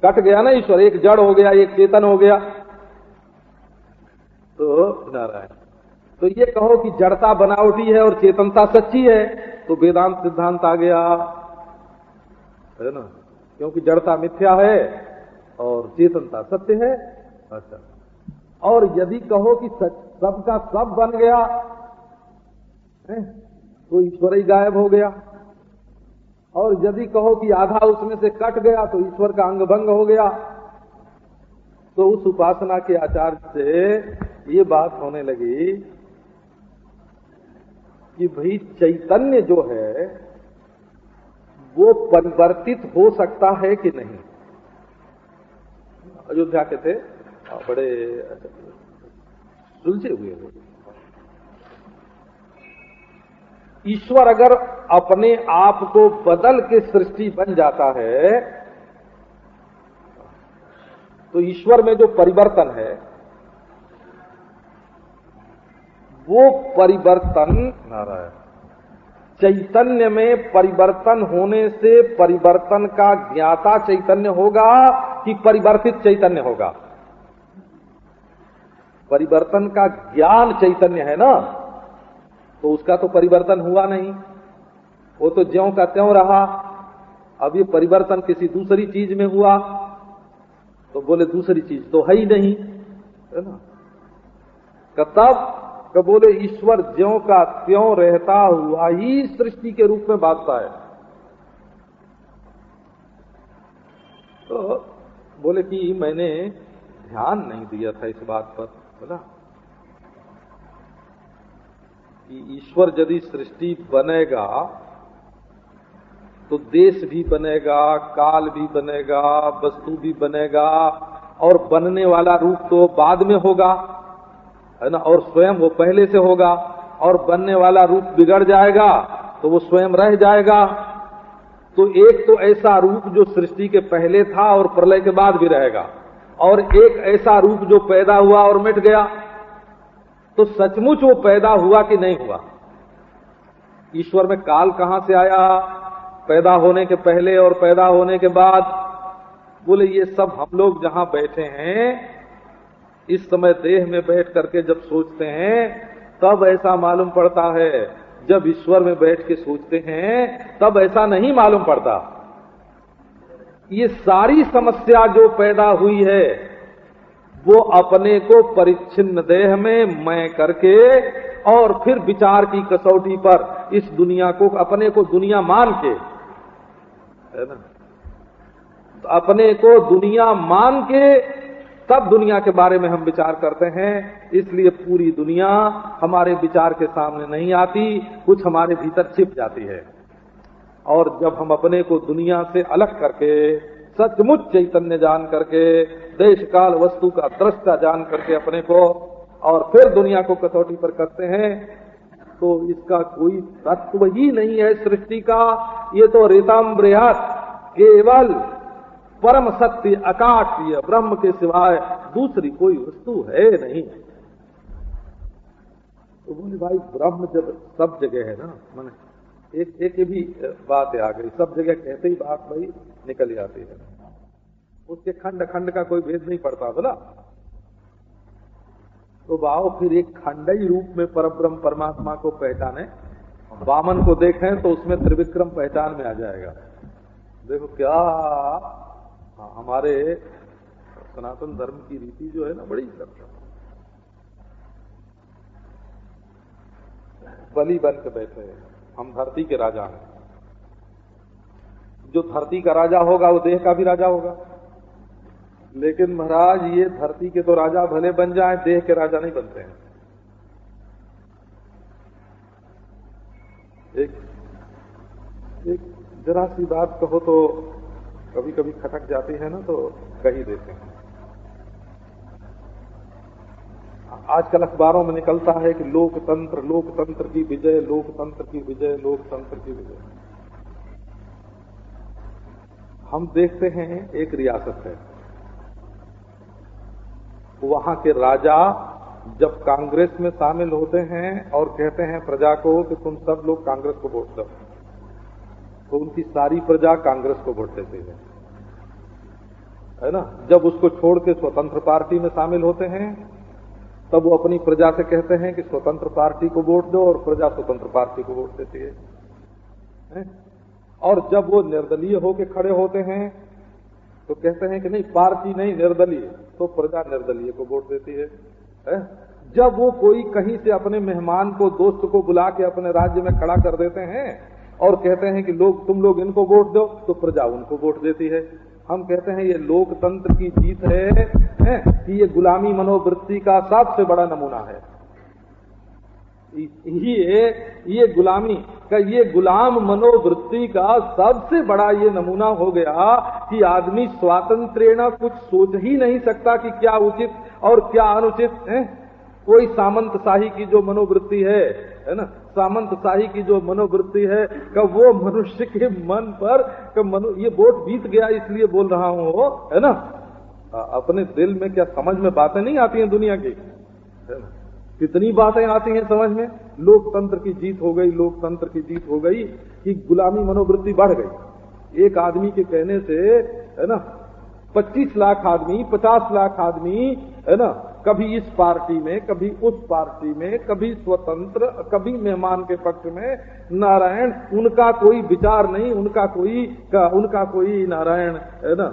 कट गया ना ईश्वर, एक जड़ हो गया, एक चेतन हो गया। तो नारायण तो ये कहो कि जड़ता बनावटी है और चेतनता सच्ची है तो वेदांत सिद्धांत आ गया। है ना? क्योंकि जड़ता मिथ्या है और चेतनता सत्य है। अच्छा। और यदि कहो कि सबका सब बन गया, है? तो ईश्वर ही गायब हो गया। और यदि कहो कि आधा उसमें से कट गया तो ईश्वर का अंग भंग हो गया। तो उस उपासना के आचार से ये बात होने लगी कि भाई चैतन्य जो है वो परिवर्तित हो सकता है कि नहीं? अयोध्या के थे बड़े सुलझे हुए हैं ईश्वर अगर अपने आप को बदल के सृष्टि बन जाता है तो ईश्वर में जो परिवर्तन है, वो परिवर्तन नारायण। चैतन्य में परिवर्तन होने से परिवर्तन का ज्ञाता चैतन्य होगा कि परिवर्तित चैतन्य होगा? परिवर्तन का ज्ञान चैतन्य है ना? तो उसका तो परिवर्तन हुआ नहीं। वो तो ज्यो का त्यों रहा। अब ये परिवर्तन किसी दूसरी चीज़ में हुआ। तो बोले दूसरी चीज़ तो है ही नहीं। है ना? तब कब बोले, ईश्वर ज्यो का त्यों रहता हुआ ही सृष्टि के रूप में बांधता है। तो बोले कि मैंने ध्यान नहीं दिया था इस बात पर, बोला। कि ईश्वर यदि सृष्टि बनेगा तो देश भी बनेगा, काल भी बनेगा, वस्तु भी बनेगा, और बनने वाला रूप तो बाद में होगा। है ना? और स्वयं वो पहले से होगा और बनने वाला रूप बिगड़ जाएगा तो वो स्वयं रह जाएगा। तो एक तो ऐसा रूप जो सृष्टि के पहले था और प्रलय के बाद भी रहेगा, और एक ऐसा रूप जो पैदा हुआ और मिट गया। तो सचमुच वो पैदा हुआ कि नहीं हुआ? ईश्वर में काल कहाँ से आया? पैदा होने के पहले और पैदा होने के बाद? बोले, ये सब हम लोग जहाँ बैठे हैं इस समय देह में बैठ करके जब सोचते हैं, तब ऐसा मालूम पड़ता है। जब ईश्वर में बैठ के सोचते हैं, तब ऐसा नहीं मालूम पड़ता। ये सारी समस्या जो पैदा हुई है, वो अपने को परिच्छिन्न देह में मैं करके और फिर विचार की कसौटी पर इस दुनिया को, अपने को दुनिया मान के, है ना? तो अपने को दुनिया मान के तब दुनिया के बारे में हम विचार करते हैं, इसलिए पूरी दुनिया हमारे विचार के सामने नहीं आती, कुछ हमारे भीतर छिप जाती है। और जब हम अपने को दुनिया से अलग करके, सचमुच चैतन्य जान करके देश काल वस्तु का दृष्टा जान करके अपने को, और फिर दुनिया को कसौटी पर करते हैं तो इसका कोई तत्व ही नहीं है सृष्टि का। ये तो रेताम बृहत केवल परम सत्य अकाट्य, ब्रह्म के सिवाय दूसरी कोई वस्तु है नहीं। तो बोले, भाई, ब्रह्म जब सब जगह है ना, मैंने एक एक भी बात आ गई, सब जगह कहते ही बात भाई निकल जाती है। उसके खंड खंड का कोई भेद नहीं पड़ता बोला। तो बाओ फिर एक खंडई रूप में परब्रह्म परमात्मा को पहचाने। वामन को देखें तो उसमें त्रिविक्रम पहचान में आ जाएगा। देखो क्या हाँ, हमारे सनातन धर्म की रीति जो है ना बड़ी बलि बन के बैठे हैं। हम धरती के राजा हैं। जो धरती का राजा होगा वो देह का भी राजा होगा। लेकिन महाराज ये धरती के तो राजा भले बन जाए देह के राजा नहीं बनते हैं। एक एक जरा सी बात कहो तो कभी कभी खटक जाती है ना तो कही देते हैं। आजकल अखबारों में निकलता है कि लोकतंत्र लोकतंत्र की विजय, लोकतंत्र की विजय, लोकतंत्र की विजय। हम देखते हैं एक रियासत है। वहाँ के राजा जब कांग्रेस में शामिल होते हैं और कहते हैं प्रजा को कि तुम सब लोग कांग्रेस को वोट दो तो उनकी सारी प्रजा कांग्रेस को वोट देती है। है ना जब उसको छोड़ के स्वतंत्र पार्टी में शामिल होते हैं तब वो अपनी प्रजा से कहते हैं कि स्वतंत्र पार्टी को वोट दो और प्रजा स्वतंत्र पार्टी को वोट देती है? और जब वो निर्दलीय होके खड़े होते हैं तो कहते हैं कि नहीं पार्टी नहीं निर्दलीय तो प्रजा निर्दलीय को वोट देती है, है? जब वो कोई कहीं से अपने मेहमान को दोस्त को बुला के अपने राज्य में खड़ा कर देते हैं और कहते हैं कि लोग तुम लोग इनको वोट दो तो प्रजा उनको वोट देती है हम कहते हैं ये लोकतंत्र की जीत है, है कि ये गुलामी मनोवृत्ति का सबसे बड़ा नमूना है। ये ये गुलामी का ये गुलाम मनोवृत्ति का सबसे बड़ा ये नमूना हो गया कि आदमी स्वातंत्र कुछ सोच ही नहीं सकता कि क्या उचित और क्या अनुचित है। कोई सामंत शाही की जो मनोवृत्ति है है ना? सामंत शाही की जो मनोवृत्ति है, का वो मनुष्य के मन पर, का मनु, ये वोट बीत गया इसलिए बोल रहा हूँ है ना? अपने दिल में क्या समझ में बातें नहीं आती हैं दुनिया की? कितनी बातें आती हैं समझ में? लोकतंत्र की जीत हो गई, लोकतंत्र की जीत हो गई, कि गुलामी मनोवृत्ति बढ़ गई। एक आदमी के कहने से, है ना? 25 लाख आदमी 50 लाख आदमी, है ना? कभी इस पार्टी में, कभी उस पार्टी में, कभी स्वतंत्र, कभी मेहमान के पक्ष में नारायण, उनका कोई विचार नहीं, उनका कोई उनका कोई नारायण, है ना?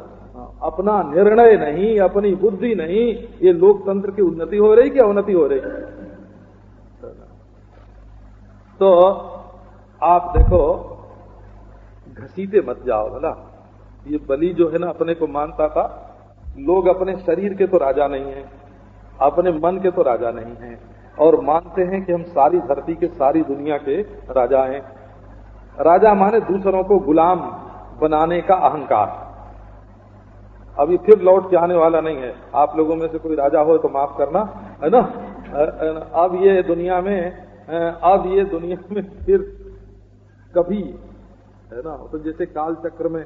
अपना निर्णय नहीं, अपनी बुद्धि नहीं, ये लोकतंत्र की उन्नति हो रही क्या उन्नति हो रही? तो आप देखो, घसीटे मत जाओ, है बोला ये बलि जो है ना, अपने को मानता था, लोग अपने शरीर के तो राजा नहीं है। अपने मन के तो राजा नहीं है और मानते हैं कि हम सारी धरती के, सारी दुनिया के राजा हैं। राजा माने दूसरों को गुलाम बनाने का अहंकार। अभी फिर लौट के आने वाला नहीं है। आप लोगों में से कोई राजा हो तो माफ़ करना, है ना? अब ये दुनिया में अब ये दुनिया में फिर कभी, है ना? तो जैसे काल चक्र में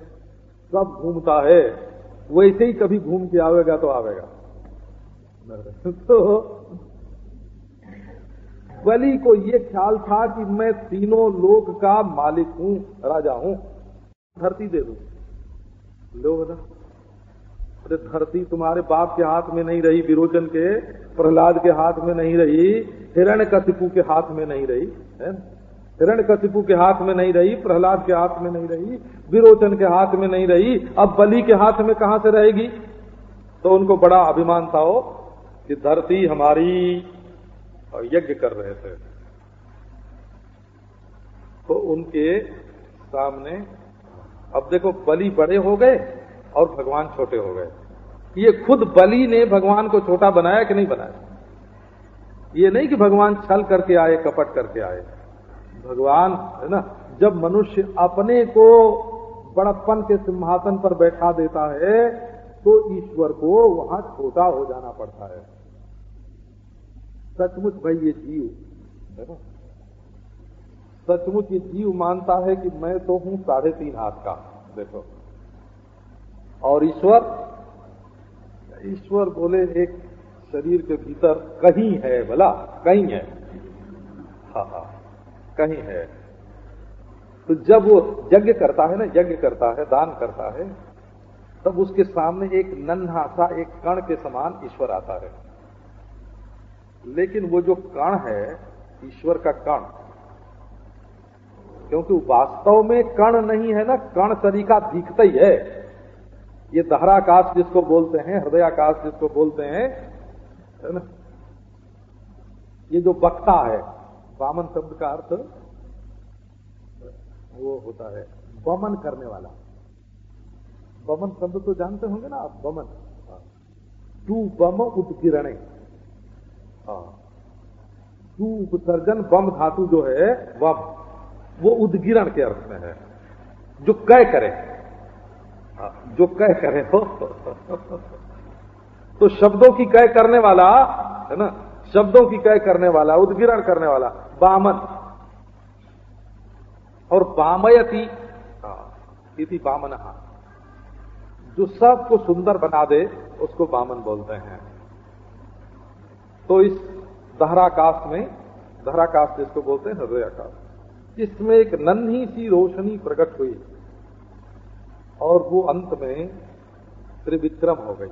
सब घूमता है, वैसे ही कभी घूम के आवेगा तो आवेगा। तो बलि को ये ख्याल था कि मैं तीनों लोक का मालिक हूँ, राजा हूँ। धरती दे दू। लो ना अरे धरती तुम्हारे बाप के हाथ में नहीं रही, विरोचन के, प्रहलाद के हाथ में नहीं रही हिरण कतिपु के हाथ में नहीं रही, है? हिरण कतिपु के हाथ में नहीं रही, प्रहलाद के हाथ में नहीं रही, विरोचन के हाथ में नहीं रही, अब बलि के हाथ में कहा से रहेगी? तो उनको बड़ा अभिमान था हो कि धरती हमारी यज्ञ कर रहे थे। तो उनके सामने अब देखो बलि बड़े हो गए और भगवान छोटे हो गए। ये खुद बलि ने भगवान को छोटा बनाया कि नहीं बनाया? ये नहीं कि भगवान छल करके आए, कपट करके आए। भगवान, है ना, जब मनुष्य अपने को बड़प्पन के सिंहासन पर बैठा देता है तो ईश्वर को वहाँ छोटा हो जाना पड़ता है। सचमुच भाई ये जीव। सचमुच ये जीव मानता है कि मैं तो हूँ साढ़े तीन हाथ का। देखो, और ईश्वर ईश्वर बोले, एक शरीर के भीतर कहीं है भला, कहीं है। हा हा, कहीं है। तो जब वो यज्ञ करता है ना, यज्ञ करता है, दान करता है, तब उसके सामने एक नन्हा सा एक कण के समान ईश्वर आता है। लेकिन वो जो कण है, ईश्वर का कण, क्योंकि वास्तव में कण नहीं है ना, कण तरीका दिखता ही है। ये दहराकाश जिसको बोलते हैं, हृदयाकाश जिसको बोलते हैं, है ना? ये जो बक्ता है, वामन शब्द का अर्थ वो होता है बमन करने वाला। बमन शब्द तो जानते होंगे ना आप बमन टू बम उत्किरणे उपसर्जन बम, धातु जो है, वह वो उदगिरण के अर्थ में है। जो कै करे। जो कै करे। हो तो शब्दों की कै करने वाला, है ना? शब्दों की कै करने वाला, उद्गिरण करने वाला, बामन। और बामयती इति बामन। जो सबको सुंदर बना दे, उसको बामन बोलते हैं। तो इस दहराकाश में दहराकाश जिसको बोलते हैं हृदयाकाश इसमें एक नन्ही सी रोशनी प्रकट हुई और वो अंत में त्रिविक्रम हो गई।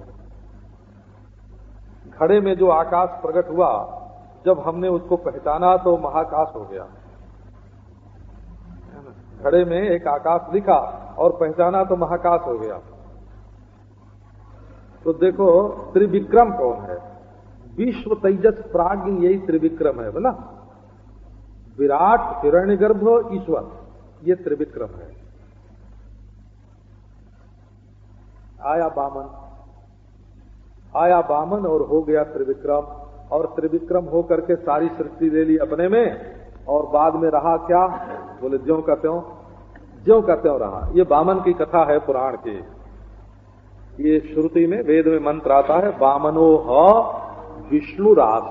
घड़े में जो आकाश प्रकट हुआ, जब हमने उसको पहचाना तो महाकाश हो गया। घड़े में एक आकाश लिखा और पहचाना तो महाकाश हो गया। तो देखो, त्रिविक्रम कौन है? विश्व तेजस प्राग यही त्रिविक्रम है, बोला। विराट, हिरण्यगर्भ, ईश्वर, ये त्रिविक्रम है। आया बामन। आया बामन और हो गया त्रिविक्रम, और त्रिविक्रम हो करके सारी सृष्टि ले ली अपने में, और बाद में रहा क्या? बोले, ज्यो का त्यों, ज्यो का त्यों रहा। ये बामन की कथा है पुराण की। ये श्रुति में वेद में मंत्र आता है, बामनो ह विष्णु रास।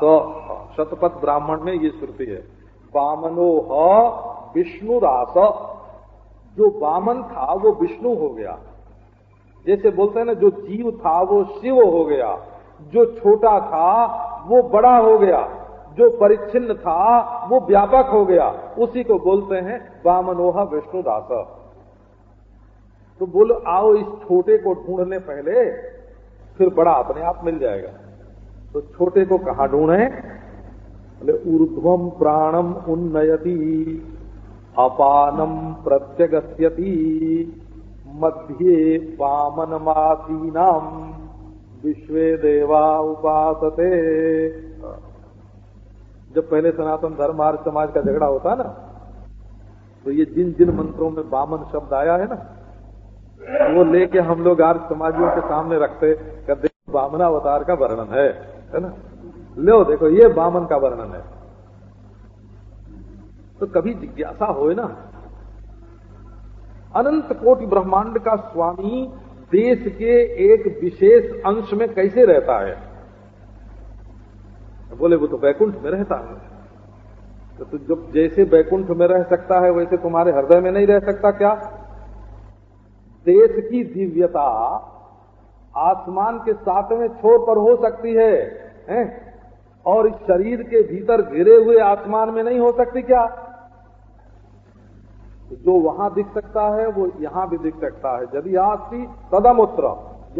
शतपथ ब्राह्मण में ये श्रुति है। बामनो ह विष्णु रास। जो बामन था, वो विष्णु हो गया। जैसे बोलते हैं ना, जो जीव था, वो शिव हो गया। जो छोटा था, वो बड़ा हो गया। जो परिच्छिन्न था, वो व्यापक हो गया। उसी को बोलते हैं वामनोहा विष्णु दास तो बोलो, आओ इस छोटे को ढूँढने पहले, फिर बड़ा अपने आप मिल जाएगा। तो छोटे को कहा ढूंढे, बोले ऊर्ध्वम प्राणम उन्नयति अपानम प्रत्यगस्यति, मध्ये वामनमासीनाम विश्व देवा उपासते। जब पहले सनातन धर्म आर्य समाज का झगड़ा होता ना तो ये जिन जिन मंत्रों में बामन शब्द आया है ना, वो लेके हम लोग आर्य समाजियों के सामने रखते, कहते बामनावतार का वर्णन है। है ना? लो देखो ये बामन का वर्णन है। तो कभी जिज्ञासा हो ना? अनंत कोटि ब्रह्मांड का स्वामी देश के एक विशेष अंश में कैसे रहता है? बोले वो तो बैकुंठ में रहता है। तो, तो जब जैसे बैकुंठ में रह सकता है वैसे तुम्हारे हृदय में नहीं रह सकता क्या? देश की दिव्यता आसमान के सातवें छोर पर हो सकती है, है? और इस शरीर के भीतर घिरे हुए आसमान में नहीं हो सकती क्या? जो वहाँ दिख सकता है, वो यहाँ भी दिख सकता है। यदि आस्ती तदमुत्र,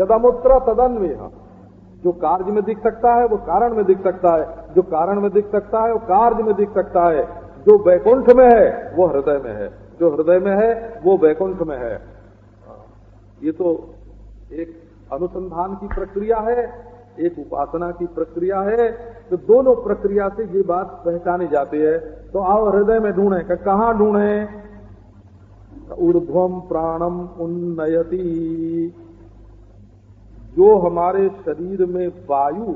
यदमुत्र तदन्वेह। जो कार्य में दिख सकता है, वो कारण में दिख सकता है। जो कारण में दिख सकता है, वो कार्य में दिख सकता है। जो वैकुंठ में है, वो हृदय में है। जो हृदय में है, वो वैकुंठ में है। ये तो एक अनुसंधान की प्रक्रिया है। एक उपासना की प्रक्रिया है तो दोनों प्रक्रिया से ये बात पहचानी जाती है। तो आओ, हृदय में ढूंढे कहा ढूंढे? ऊर्ध्वम प्राणम उन्नयति। जो हमारे शरीर में वायु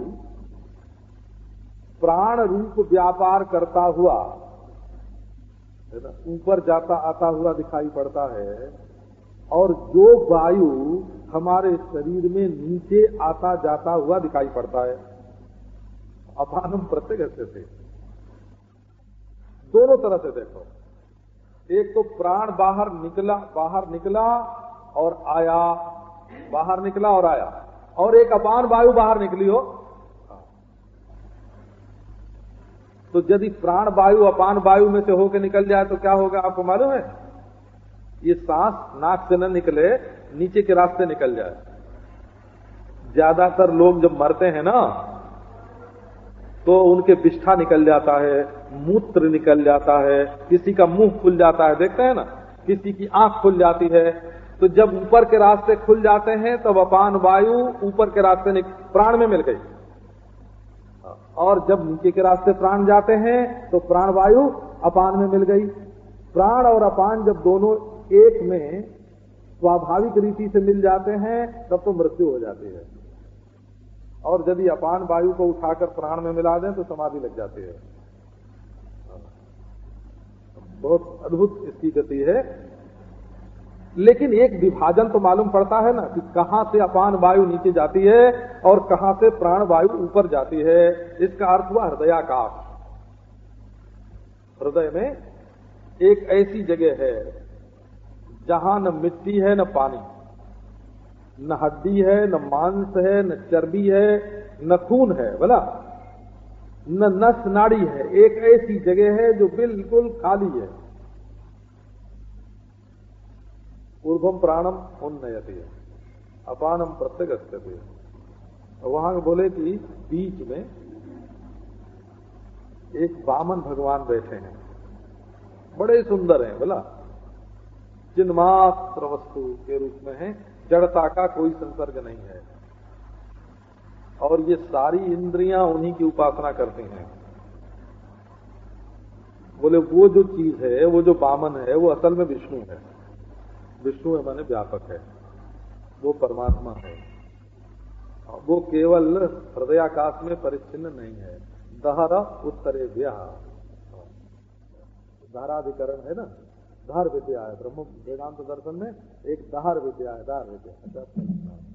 प्राण रूप व्यापार करता हुआ ऊपर जाता, आता हुआ दिखाई पड़ता है और जो वायु हमारे शरीर में नीचे आता जाता हुआ दिखाई पड़ता है। अपानम प्रत्येक से दोनों तरह से देखो। एक तो प्राण बाहर निकला बाहर निकला और आया। बाहर निकला और आया। और एक अपान वायु बाहर निकली हो। तो यदि प्राण वायु अपान वायु में से होकर निकल जाए तो क्या होगा? आपको मालूम है? ये सांस नाक से न निकले, नीचे के रास्ते निकल जाए। ज़्यादातर लोग जब मरते हैं ना तो उनके पिष्ठा निकल जाता है, मूत्र निकल जाता है, किसी का मुँह खुल जाता है, देखते हैं ना, किसी की आँख खुल जाती है। तो जब ऊपर के रास्ते खुल जाते हैं, तब अपान वायु ऊपर के रास्ते प्राण में मिल गई। और जब नीचे के रास्ते प्राण जाते हैं तो प्राण वायु अपान में मिल गई। प्राण और अपान जब दोनों एक में स्वाभाविक रीति से मिल जाते हैं, तब तो मृत्यु हो जाती है। और यदि अपान वायु को उठाकर प्राण में मिला दें तो समाधि लग जाती है। बहुत अद्भुत इसकी गति है। लेकिन एक विभाजन तो मालूम पड़ता है ना, कि कहाँ से अपान वायु नीचे जाती है और कहाँ से प्राण वायु ऊपर जाती है। इसका अर्थ हुआ हृदयाकाश। हृदय में एक ऐसी जगह है जहाँ न मिट्टी है, न पानी। न हड्डी है, न मांस है, न चर्बी है, न खून है, बोला। न नस नाड़ी है, एक ऐसी जगह है जो बिल्कुल खाली है। ऊर्धम प्राणम उन्नयती। है अपानम प्रत्यगति वहाँ बोले कि बीच में एक बामन भगवान बैठे हैं। बड़े सुंदर हैं, बोला। चिन्मात्र वस्तु के रूप में है। जड़ता का कोई संसर्ग नहीं है। और ये सारी इंद्रियाँ उन्हीं की उपासना करती हैं। बोले, वो जो चीज़ है, वो जो बामन है, वो असल में विष्णु है। विष्णु है माने व्यापक है। वो परमात्मा है। वो केवल हृदयाकाश में परिच्छिन्न नहीं है। दहरा उत्तरे व्याह धाराधिकरण है ना? धार विद्या है ब्रह्म वेदांत दर्शन में एक दहार विद्या है धार विद्या है।